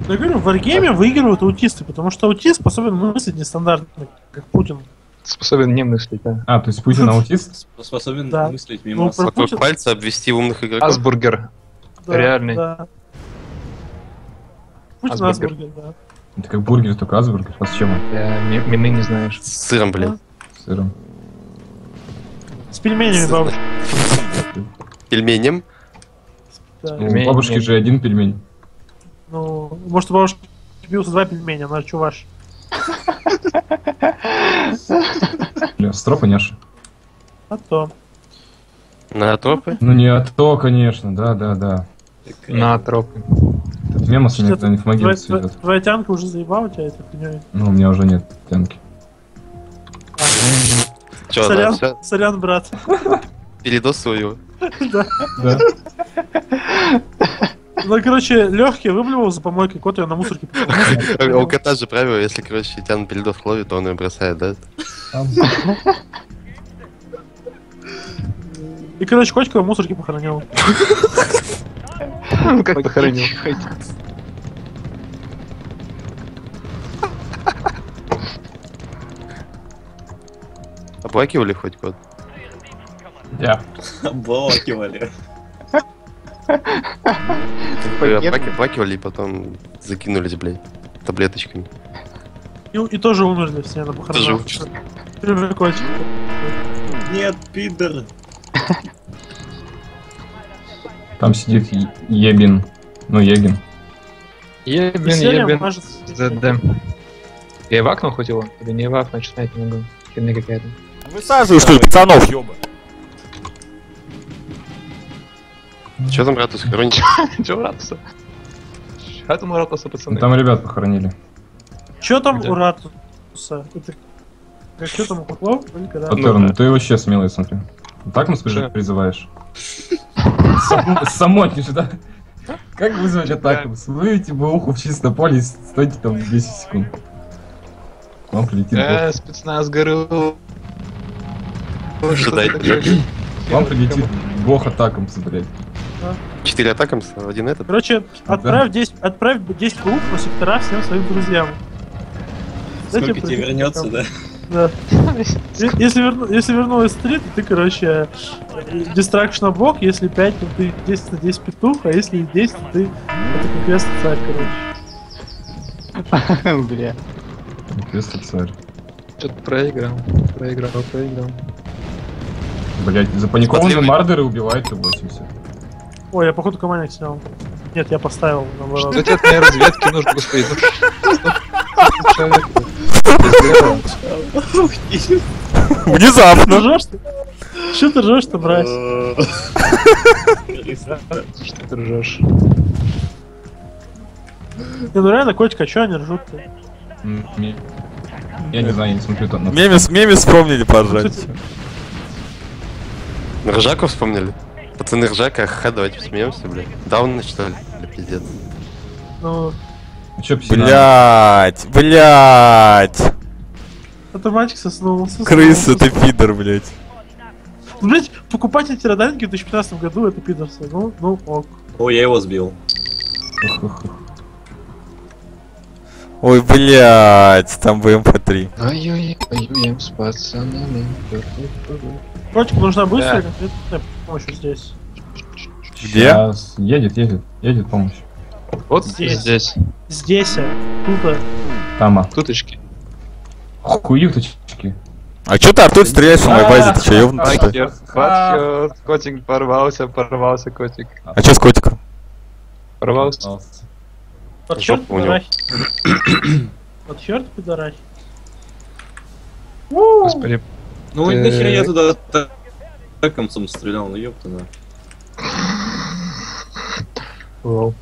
Я говорю, в варгейме выигрывают аутисты, потому что аутист способен мыслить нестандартно, как Путин. Способен не мыслить, да. А, то есть Путин аутист? [laughs] Способен Да. мыслить Ну, мимо про Вокруг Путин- пальца обвести умных игроков. Асбургер. Да, Реальный. Да. Путин Асбургер. Асбургер, да. Это как бургер, только асбургер. А с чем он? Я ми- мины не знаешь. С сыром, блин. С сыром. С пельменями бабушка. Пельменем. Да. У Пельмень бабушки же один пельмень. Ну, может, у бабушки бьются два пельменя, она чуваш. Бля, [laughs] стропа няша. А то. На тропы. Ну не а то, конечно, да, да, да. На тропы. Этот мемос никогда не в Твоя, могиле твоя- тянка уже заебала тебя этой хуйней. Ну, у меня уже нет тянки. Че, да, Сорян, все? сорян, брат. Передос свою. [laughs] Да. Ну, короче, легкий выблевал за помойкой, кот ее на мусорке. У кота же правило, если, короче, тебя на передос ловит, то он ее бросает, да? И, короче, котика в мусорке похоронил. Как похоронил. Оплакивали хоть кот? Я. Оплакивали. Вы оплаки- Оплакивали и потом закинулись, блядь, таблеточками. И, и тоже умерли все на похоронах. Котик. Нет, пидор. Там сидит Ебин. Ну, Егин. Ебен. мажет. ЗД. Я вакнул хоть его? Или не вакнул, что знать не могу. Херня какая-то. Высаживай, что ли, пацанов, ёба. Че там, Ратус, хоронить? [laughs] Чего Ратуса? Что там Ратуса, Ну, пацаны? Там ребят похоронили. Че там у Ратуса? Что там у да? Паттерн, да. ты вообще смелый, смотри. Так нас Что? призываешь? [laughs] Сам- Самотнишь, да? Как вызвать атаку? Слывите бы уху в чисто поле и стойте там 10 секунд. Вам прилетит Э, спецназ ГРУ. Вам прилетит бог атакам, блядь. Четыре атакам, один этот. Короче, отправь 10, отправь 10 круг по сектора всем своим друзьям. Сколько тебе вернется, да? Да. [laughs] Если, верну, если вернулась 3, то ты, короче, дистракшн бог, если 5, то ты 10 на 10 петух, а если 10, то ты это как крест царь, короче. [laughs] Бля. Крест царь. Что-то проиграл. Проиграл, проиграл. Блять, запаникованные Смотри, мардеры убивают 80. Ой, я походу командник снял. Нет, я поставил наоборот. Что тебе от моей разведки нужно, господи? Ну? [laughs] Внезапно. Ржешь ты? Че ты ржешь-то, брать? Что ты ржешь? Не, ну реально, котик, а чё они ржут-то? Я не знаю, я не смотрю там на... Мемис, мемис вспомнили поржать. Ржаку вспомнили? Пацаны, Ржака, ха, давайте посмеемся, блядь. Даун, что ли? Бля, пиздец. Ну, Чё, псина? Блять, блять. это мальчик соснулся. Крыса, ты пидор, блять. Блять, покупать эти радарники в 2015 году, это пидорство. Ну, ну, ок. О, я его сбил. Ой, блять, там БМП-3. Ой-ой, воюем с пацанами. Котику нужна быстрая Да. конкретная помощь здесь. Где? Щас. Едет, едет, едет помощь. Вот Здесь. здесь. Здесь, а. тут. а. Тама. Туточки. Хуюточки. А чё ты оттуда стреляешь в моей базе? Ты чё, ёбнутый, что ли? Котик порвался, порвался котик. А чё с котиком? Порвался. Под него. пидорахи. [clears throat] Под черт, пидорахи. Господи, Ну Ты- нахера я туда та- атакамцем стрелял, ну ёпта на. ёп-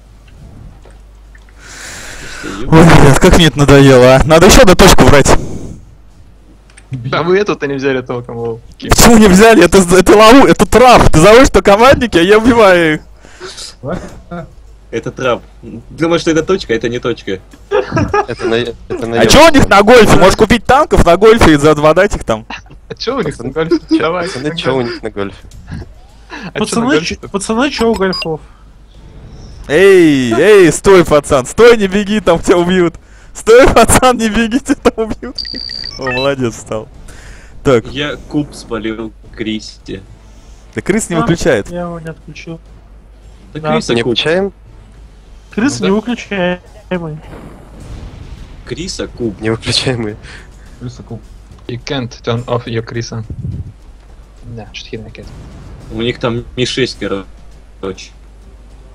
Ой, блядь, как мне это надоело, а. Надо еще одну точку брать. Да вы эту-то не взяли толком, лол. Почему не взяли? Это, это лову, это трав. Ты зовешь, что командники, а я убиваю их. Это трап. Думаешь, что это точка, а это не точка. Это на... Это на А чё у них на гольфе? Можешь купить танков на гольфе и задвадать их там. А чё у них на гольфе? Давай. Пацаны, чё у них на гольфе? А Пацаны, чё у гольфов? Эй, эй, стой, пацан, стой, не беги, там тебя убьют. Стой, пацан, не беги, тебя там убьют. О, молодец стал. Так, Я куб спалил Кристи. да крыс не А, выключает. Я его не отключил. Да Да. Криса Не включаем? Крысы Ну не да. выключаемый. Криса куб. Не выключаемые. Крыса куб. You can't turn off your Криса. Да, что херня какая-то. У них там Ми-6, короче.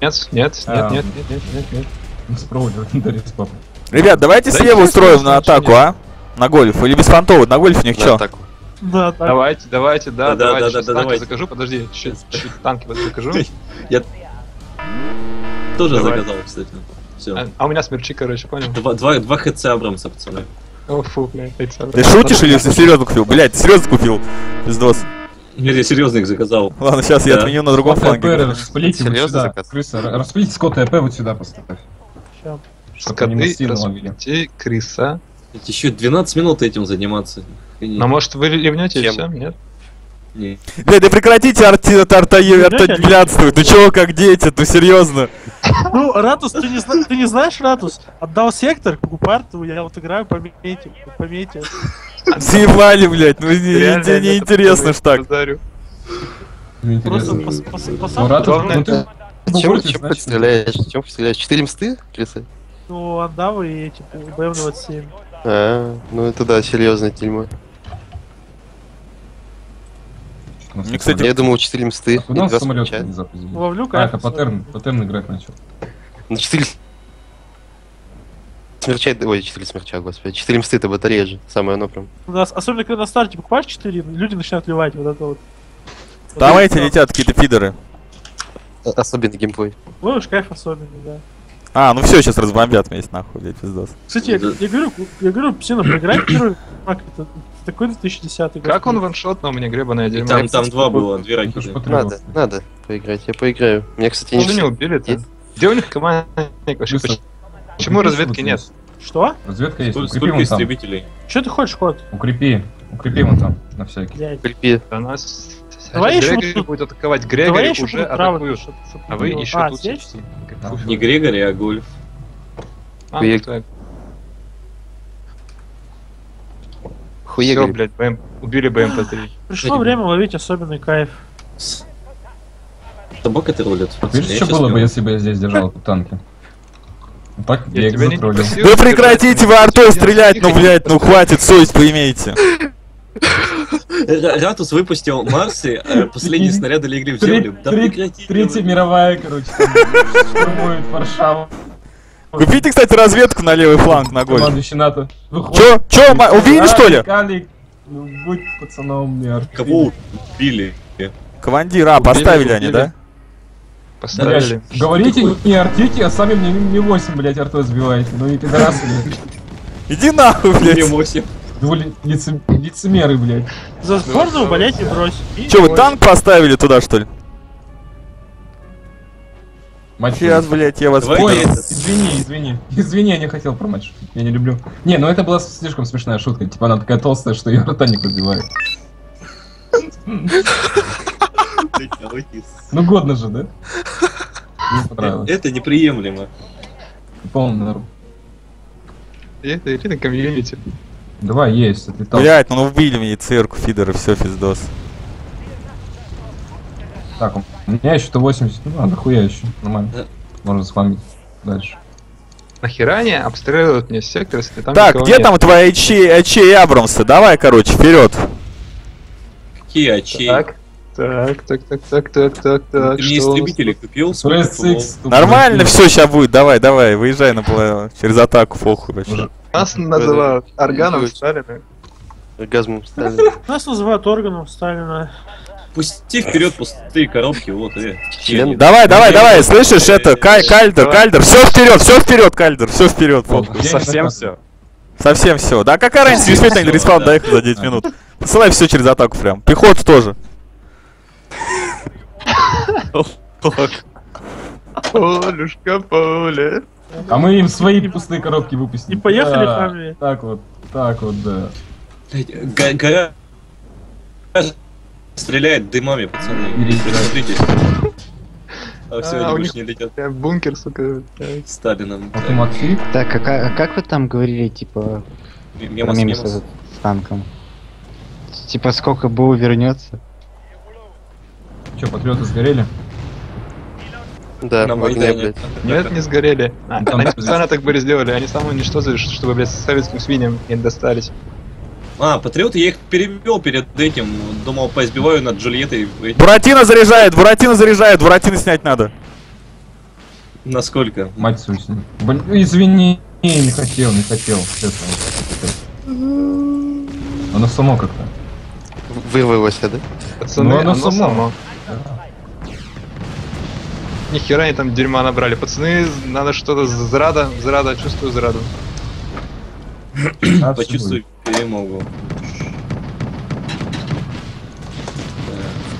Нет, нет, А. нет, нет, нет, нет, нет, нет. Дарис папа. Ребят, давайте Да слева интересно, устроим на ничего атаку, а? На гольф. Или без фантова, на гольф у них атаку. Да, так. Давайте, давайте, да, Да, да, давайте. да, сейчас да, танки давайте. закажу, подожди, чуть, чуть танки вот закажу. [laughs] Тоже Давай. заказал, кстати. Все. А, а у меня смерчи, короче, понял? Два, два, два ХЦ Абрамса, пацаны. О, фу, блядь, яйца. Ты шутишь или ты серьезно купил? Блять, ты серьезно купил? Пиздос. Нет, я серьезно их заказал. Ладно, сейчас я отменю на другом фланге. распылите вот Серьезно сюда. Крыса, распылите скотт АП вот сюда поставь. Скоты, распути, крыса. Ведь Еще 12 минут этим заниматься. Ну, может, вы ливнете и все, нет? Да прекратите арти, артоглядствовать. Ну чего, как дети, ну серьезно. Ну, Ратус, ты не, ты не знаешь, Ратус? Отдал сектор, покупай арту, я вот играю по мете, по мете. Заебали, блядь, ну Реально, не- интересно ж так. Просто пос- Ну, Ратус, главное, ну ты... Чем, чем? Чем подстреляешь? 4 мсты, Криса? ну, отдал и типа БМ-27. А, ну это да, серьезная тюрьма. у нас Мне, кстати, Я думал 4 мсты У нас 2 самолет не запустил. Ловлю А, это паттерн, паттерн играть начал. Ну 4 смерча, ой, 4 смерча, господи. 4 мсты это батарея же, самое оно прям. У нас, особенно когда на старте покупаешь 4, люди начинают ливать вот это вот. Там Вот летят, какие-то пидоры. А- Особенный геймплей. вот. Ловишь кайф особенный, да. А, ну все, сейчас разбомбят вместе, нахуй, блядь, пиздос. Кстати, я, я говорю, я говорю, Псина, проиграй первый маг, это такой 2010 год. Как он ваншот на мне гребаное И дерьмо? там, там два было, две ракеты. Надо, надо поиграть, я поиграю. Меня, кстати, Почему не не... убили-то? Где у них командник вообще? Почему Укрепи, разведки нет? Что? Разведка есть, Сколько, укрепи истребителей? Что ты хочешь, кот? Укрепи. Укрепим его там, на всякий. Блядь. Крепи. У нас Давай еще Грегори вот тут- будет атаковать. Давай Грегори еще уже буду чтоб А вы еще А, тут здесь? Не Грегори, а Гольф. А, Всё, говорит. блядь, БМ... убили БМП-3. Пришло время ловить особенный кайф. Собака ты рулит. Видишь, что было бы, если бы я здесь держал [laughs] танки? Ну Так я Я тебя не Вы прекратите, вы артой стрелять, ну, блядь, ну хватит, совесть поимейте. Ра- Ратус выпустил Марсы, а последние снаряды легли в Три- землю. Третья мировая, короче, штурмует Варшаву. Купите, кстати, разведку на левый фланг ногой. Командующий НАТО. Чё? Чё, убили, что ли? Ну будь пацаном, не. Кого убили? Командира, а, поставили они, да? Поставили. Говорите, не артите, а сами мне Ми-8, блядь, артой сбиваете. Ну и пидорасы, блядь. Иди нахуй, блядь. М8. Двули- лице- Лицемеры, блядь. За сборную болеть не брось. И Чё, вы танк поставили туда, что ли? Мать Сейчас, блядь, я вас... Ой, это- извини, извини. Извини, я не хотел про матч. Я не люблю. Не, ну это была слишком смешная шутка. Типа она такая толстая, что ее рта не пробивает. Ну годно же, да? Мне понравилось. Это неприемлемо. Полный норм. Это элита комьюнити. Давай, есть, а ты толстый. Блядь, ну убили мне церку, фидеры, все, пиздос. Так, у меня еще 180. Ну, а дохуя еще. Нормально. Да. Можно спамить дальше. Нахера они обстреливают мне сектор, если там Так, где нет? там твои ачи, ачи и Абрамсы? Давай, короче, вперед. Какие очи? Так, так, так, так, так, так, так, так. Ты мне истребители купил? Нормально все сейчас будет, давай, давай, выезжай на через атаку, похуй вообще. Нас называют органом Сталина. Оргазмом стали. Нас называют органом Сталина. Пусти вперед пустые коробки, вот. Член. Давай, давай, давай, слышишь, это, Кай- Кальдер. Кальдер, все вперед, все вперед, Кальдер, все вперед, не заказываю. Совсем все. Да какая разница, Совсем действительно, респаун да. доехал за 9 минут. Посылай все через атаку прям. Пехоту тоже. Полюшка, поле. А мы им свои пустые коробки выпустим. И поехали Да, сами. Так вот, так вот, да. Гора стреляет дымами, пацаны. Ири, Присмотритесь. А все, А, они больше не летят. Бункер, сука. Сталином. Так, а, а как вы там говорили, типа, Мемос, мемос с танком? Типа, сколько БУ вернется? Че, патриоты сгорели? Да, На в огне, блядь. Нет, не сгорели. А, Они специально так были сделали, они самоуничтожили, чтобы, блядь, советским свиньям не достались. А, патриоты, я их перевел перед этим. Думал, поизбиваю над Джульеттой. Буратино заряжает, Буратино заряжает, Буратино снять надо. Насколько? Мать свою с ним. Блин, извини, не хотел, не хотел. Честно. Оно само как-то. Вырвалось, да? Пацаны, Ну, оно оно, само. само. Ни хера они там дерьма набрали. Пацаны, надо что-то зрада, зрада, чувствую зраду. Почувствуй перемогу.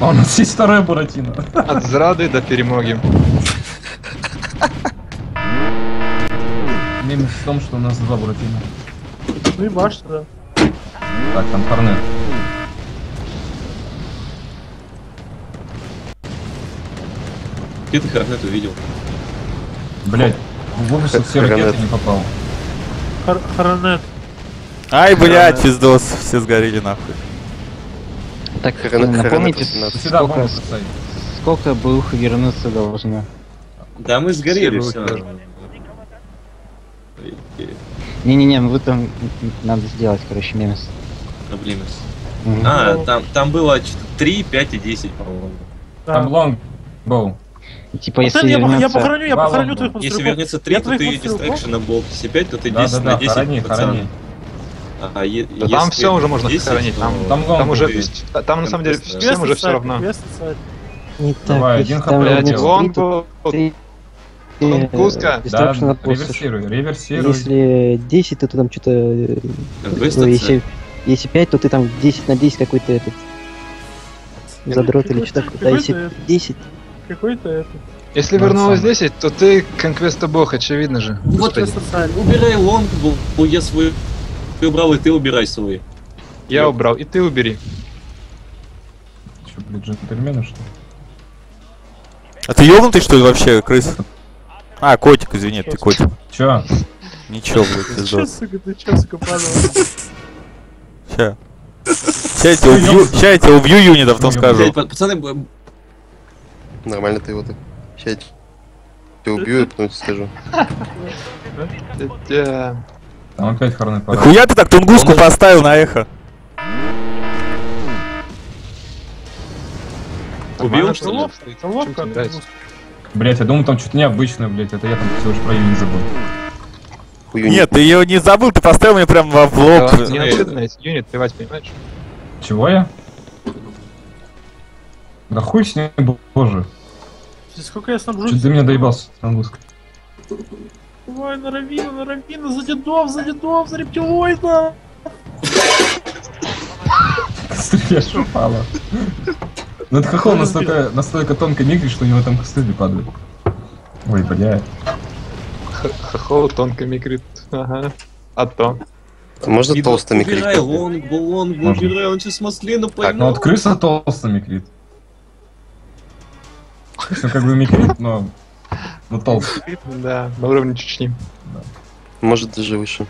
А у нас есть вторая Буратино. От зрады до перемоги. Минус в том, что у нас два Буратино. Ну и баш да. Так, там Хорнет. Где ты Хорнет увидел? Блять, выпустил все ракеты не попал. Хор- Хоронет. Ай, блядь, пиздос, все сгорели нахуй. Так, Хрен- напомните, Сюда сколько, сколько БУ вернуться должно? Да мы сгорели Все. Не-не-не, вы там надо сделать, короче, мемес. Проблемы. Мгм. А, там, там было 3, 5 и 10, по-моему. Там лонг боу. Типа, если Пацаны, я, пох- я вернется... похороню, я похороню твоих Если вернется 3, Я то ты дистракшн на болт. Если 5, то ты Да, 10 да, на да, 10, хорони, хорони. А е- Да там если все уже можно 10, хоронить, то- там, Там там, уже, там на самом деле да. всем уже все равно. Не так, Давай, если один хп Блядь, вернется лонг три, то был, ты, лонг э, куска. Да, реверсируй, реверсируй. Если 10, то ты там что-то... э, ну, если, если 5, то ты там 10 на 10 какой-то этот... Задрот или что такое. Да, если Какой-то 10, Какой-то это. Если Ну, вернулось самое. 10, то ты конквеста бог, очевидно же. Вот убирай лонг, был, я свой убрал, и ты убирай свой. Я убрал, и ты убери. Че, блядь, джентльмены, что ли? А ты ёбнутый, что ли, вообще, крыс? А, котик, извини, ты котик. Чё? Ничего, блядь, Че, пиздос. сука, ты че, сука, падал? Ща. Ща я тебя убью, ща я тебя убью, юнитов, потом скажу. Пацаны, Нормально ты его так. Сейчас тебя убью и потом тебе скажу. Там опять хорный парад. Хуя ты так тунгуску поставил на эхо? Убил? что Чем это нравится? Блять, я думал, там что-то необычное, блять. Это я там всего лишь про Юни забыл. Хую Нет, ты ее не забыл, ты поставил мне прям во в лоб. Да, Неожиданность, юнит плевать, понимаешь? Чего я? Да хуй с ним, боже. Сколько я снабжу? Чуть ты меня доебался на английском. Ой, на равина, на равина, за дедов, за дедов, за рептилоида! Стреляешь, упала. Ну это хохол настолько, настолько тонко мигрит, что у него там костыли падают. Ой, бля. Хохол тонко микрит. Ага. А то. Можно толстыми Убирай крикать? лонгбу, лонгбу, Можно. убирай, он сейчас маслину Так, ну вот крыса толсто микрит. Все как бы микрит, но... Но толсто. Да, на уровне Чечни. Может даже выше.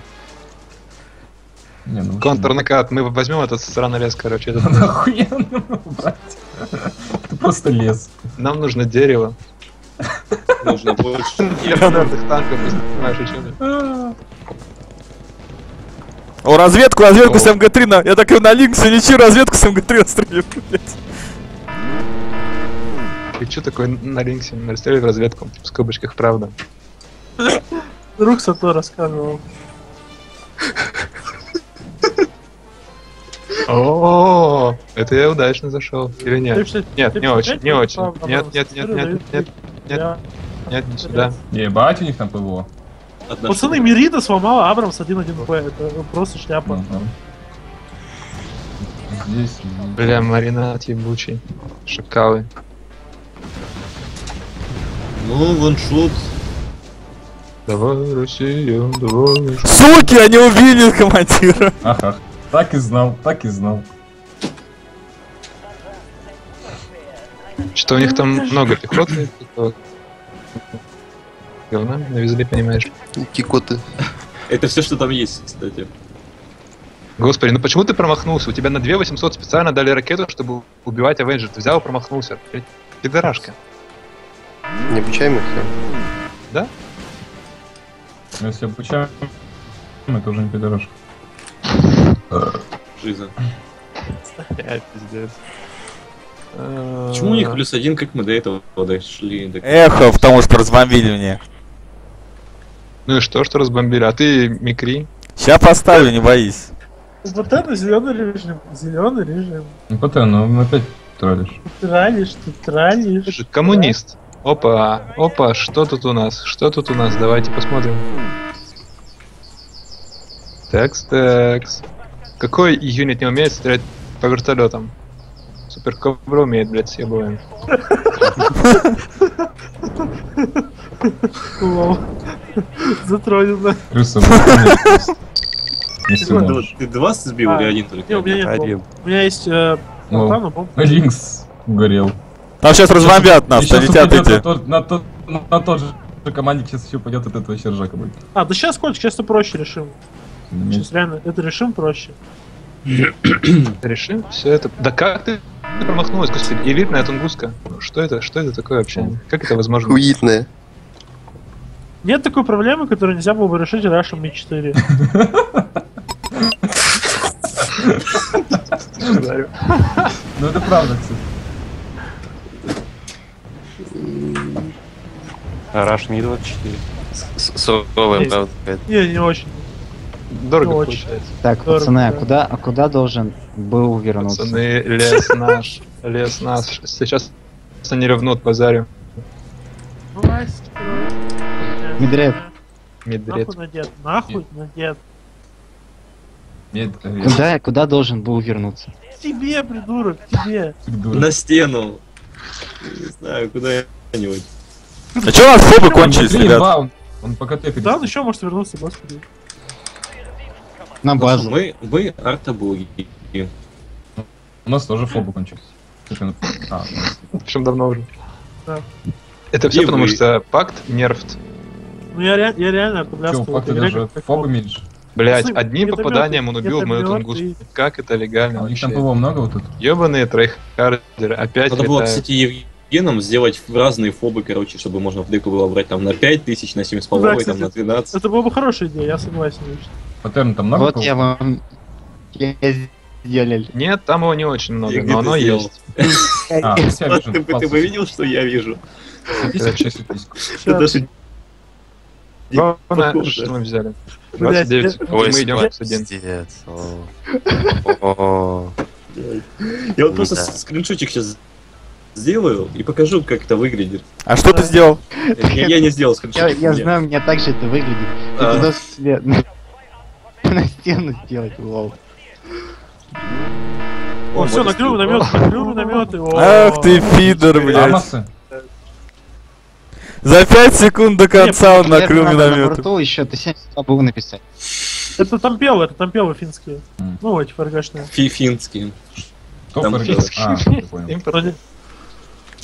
Не, ну, Контрнакат. Мы возьмем этот сраный лес, короче. этот. Охуенно убрать. Это просто лес. Нам нужно дерево. Нужно больше. Леонардных танков, понимаешь, о чем я. О, разведку, разведку с О. МГ-3 на... Я так и на Линксе лечу, разведку с МГ-3 отстрелю, блядь. Ты что такое на линксе? В разведку. В скобочках, правда. Друг Сато рассказывал. О, это я удачно зашел. Или нет? Нет, не очень, не очень. Нет, нет, нет, нет, нет, нет, нет, не сюда. Ебать у них там ПВО. Пацаны. Мерида сломала Абрамс 1-1П. Это просто шляпа. Здесь. Бля, маринад ебучий. Шакалы. Ну, ваншот. Давай, Россия, давай. Суки, они убили командира. Ах. Так и знал, так и знал. Что у них там много пехоты. типа, Говна навезли, понимаешь. Кикоты. Это все, что там есть, кстати. Господи, ну почему ты промахнулся? У тебя на 2800 специально дали ракету, чтобы убивать Авенджер. Ты взял и промахнулся. Пидорашка. Необучаемых я. Да? Но Если обучаем, это уже не пидорашка. Жиза. Я пиздец. Почему у них плюс один, как мы до этого дошли? Так- Эхо, потому что разбомбили мне. Ну и что, что разбомбили? А ты микри? Ща поставлю, не боись. Вот это зеленый режим. Зеленый режим. Ну, ПТ, ну опять троллишь. Ты тралишь, ты же коммунист. Опа, опа, что тут у нас? Что тут у нас? Давайте посмотрим. Текс, текс. Какой юнит не умеет стрелять по вертолетам? Супер Кобра умеет, блядь, съебываем. Лол. Затронено. Крыса, Ты два сбил А, или один только? Не, у меня нет. У меня есть э, Ну. болта, но бомб. Линкс угорел. Там сейчас разбомбят нас, полетят упадет эти. На тот, на, тот, на тот же командик сейчас еще пойдет от этого сержака будет. А, да сейчас сколько? Сейчас это проще решим. Сейчас реально, это решим проще. [coughs] Решим все это. Да как ты промахнулась, господи, элитная тунгуска. Что это? Что это такое вообще? Как это возможно? Хуитная. Нет такой проблемы, которую нельзя было бы решить Russian Mi 4. Ну это правда, кстати. Раш Ми 24. С- Суровая, Есть. правда. Не, не очень. Дорого получается. Так, пацаны, а да. куда, а куда должен был вернуться? Пацаны, лес наш, лес наш. Сейчас они ревнут базарю. Медред. Медред. Нахуй надет, нахуй надет. Нет, Куда, куда должен был вернуться? Тебе, придурок, тебе. На стену. Не знаю, куда-нибудь. А чё у нас фобы кончились, ребят? он, он по КТ Да, он еще может вернуться, господи. На базу. Мы, мы артобоги. У нас тоже фобы кончились. Ну- а, Причем давно уже. Да. Это все потому, что пакт нерфт. Ну я, ре- я реально ты игре, даже фобы меньше. Блять, Сын, одним это попаданием он мёртвый, убил это мою тунгуску. Как это легально А вообще? там ПВО много вот тут. Ёбаные трейхардеры опять Надо было, летают. кстати, Евгеном сделать разные фобы, короче, чтобы можно в деку было брать там на 5000, на 7 с Да, половой, кстати, там на 12. Это была бы хорошая идея, я согласен. Паттерн там много Вот я вам... Я. Нет, там его не очень много, И где но оно сделал? есть. А, [laughs] ты, бы- ты бы видел, что я вижу? Это даже похоже. что мы взяли. Блядь, 29. я- И мы идем с один. [laughs] Я вот просто скриншотик сейчас сделаю и покажу, как это выглядит. А что ты сделал? Я, не сделал скриншотик. я знаю, у меня так же это выглядит. Ты А. туда себе на стену сделать, лол. О, все, накрыл если- миномет, накрыл минометы. о. Ах ты, пидор, блядь. За 5 секунд до конца он накрыл миномет. еще ты 70 букв написать. Это тампелы, это тампелы финские. Ну, эти фаргашные. Фи- финские. А, [laughs]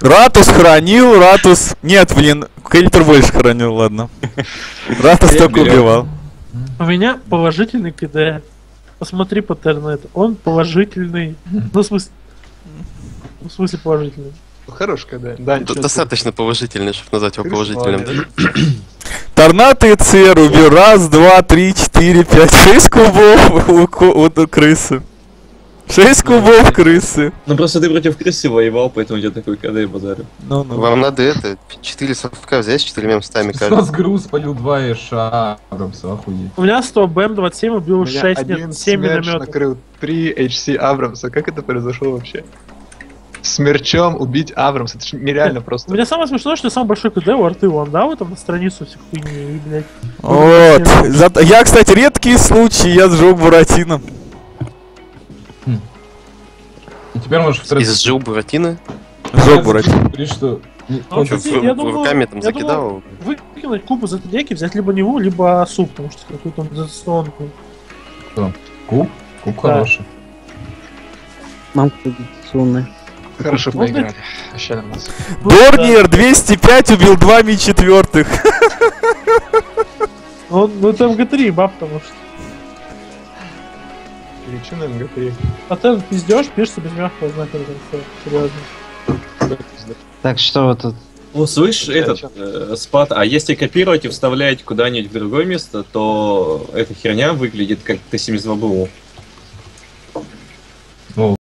Ратус хранил, Ратус... Нет, блин, Кельтер больше хранил, ладно. Ратус только убивал. У меня положительный КД. Посмотри паттерн это. Он положительный. Ну, в смысле... В смысле положительный. Хорош когда. Да, Д- Достаточно положительный, чтобы назвать его положительным. [clears throat] Торнадо и ЦР убил. Раз, два, три, четыре, пять, шесть кубов у, ку- у крысы. Шесть кубов крысы. Ну просто ты против крысы воевал, поэтому у тебя такой КД базарю. Ну, ну. Вам надо это, 4 совка взять с четырьмя местами С каждый. нас груз полил 2 эша. Абрамса, охуеть. У меня 100 БМ-27 убил У меня 6, один нет, 7 смерч минометов. накрыл 3 HC Абрамса. Как это произошло вообще? Смерчом убить Абрамса. Это же нереально У просто. меня самое смешное, что самый большой КД у арты он дал там на страницу всех хуйни, и, блядь. Вот. Зато- Я, кстати, редкие случаи, я сжег Буратино. И теперь можешь в Из Джо Буратино? Сжег Буратино. Что... Ну, в- я думаю- руками там закидал? Выкинуть куб из этой деки, взять либо Неву, либо суп, потому что какую-то он дотационку. Куб? Куб Да. хороший. Мамка сонная. Хорошо поиграли. Вообще нормально. Дорниер 205 убил 2 ми четвертых. Он, [laughs] ну это МГ3 баф, потому что. Перечина МГ3. А ты пиздешь, пишется без мягкого знака. Серьезно. Так, что вы тут? О, слышь, этот, э, спад, а если копировать и вставлять куда-нибудь в другое место, то эта херня выглядит как Т-72БУ.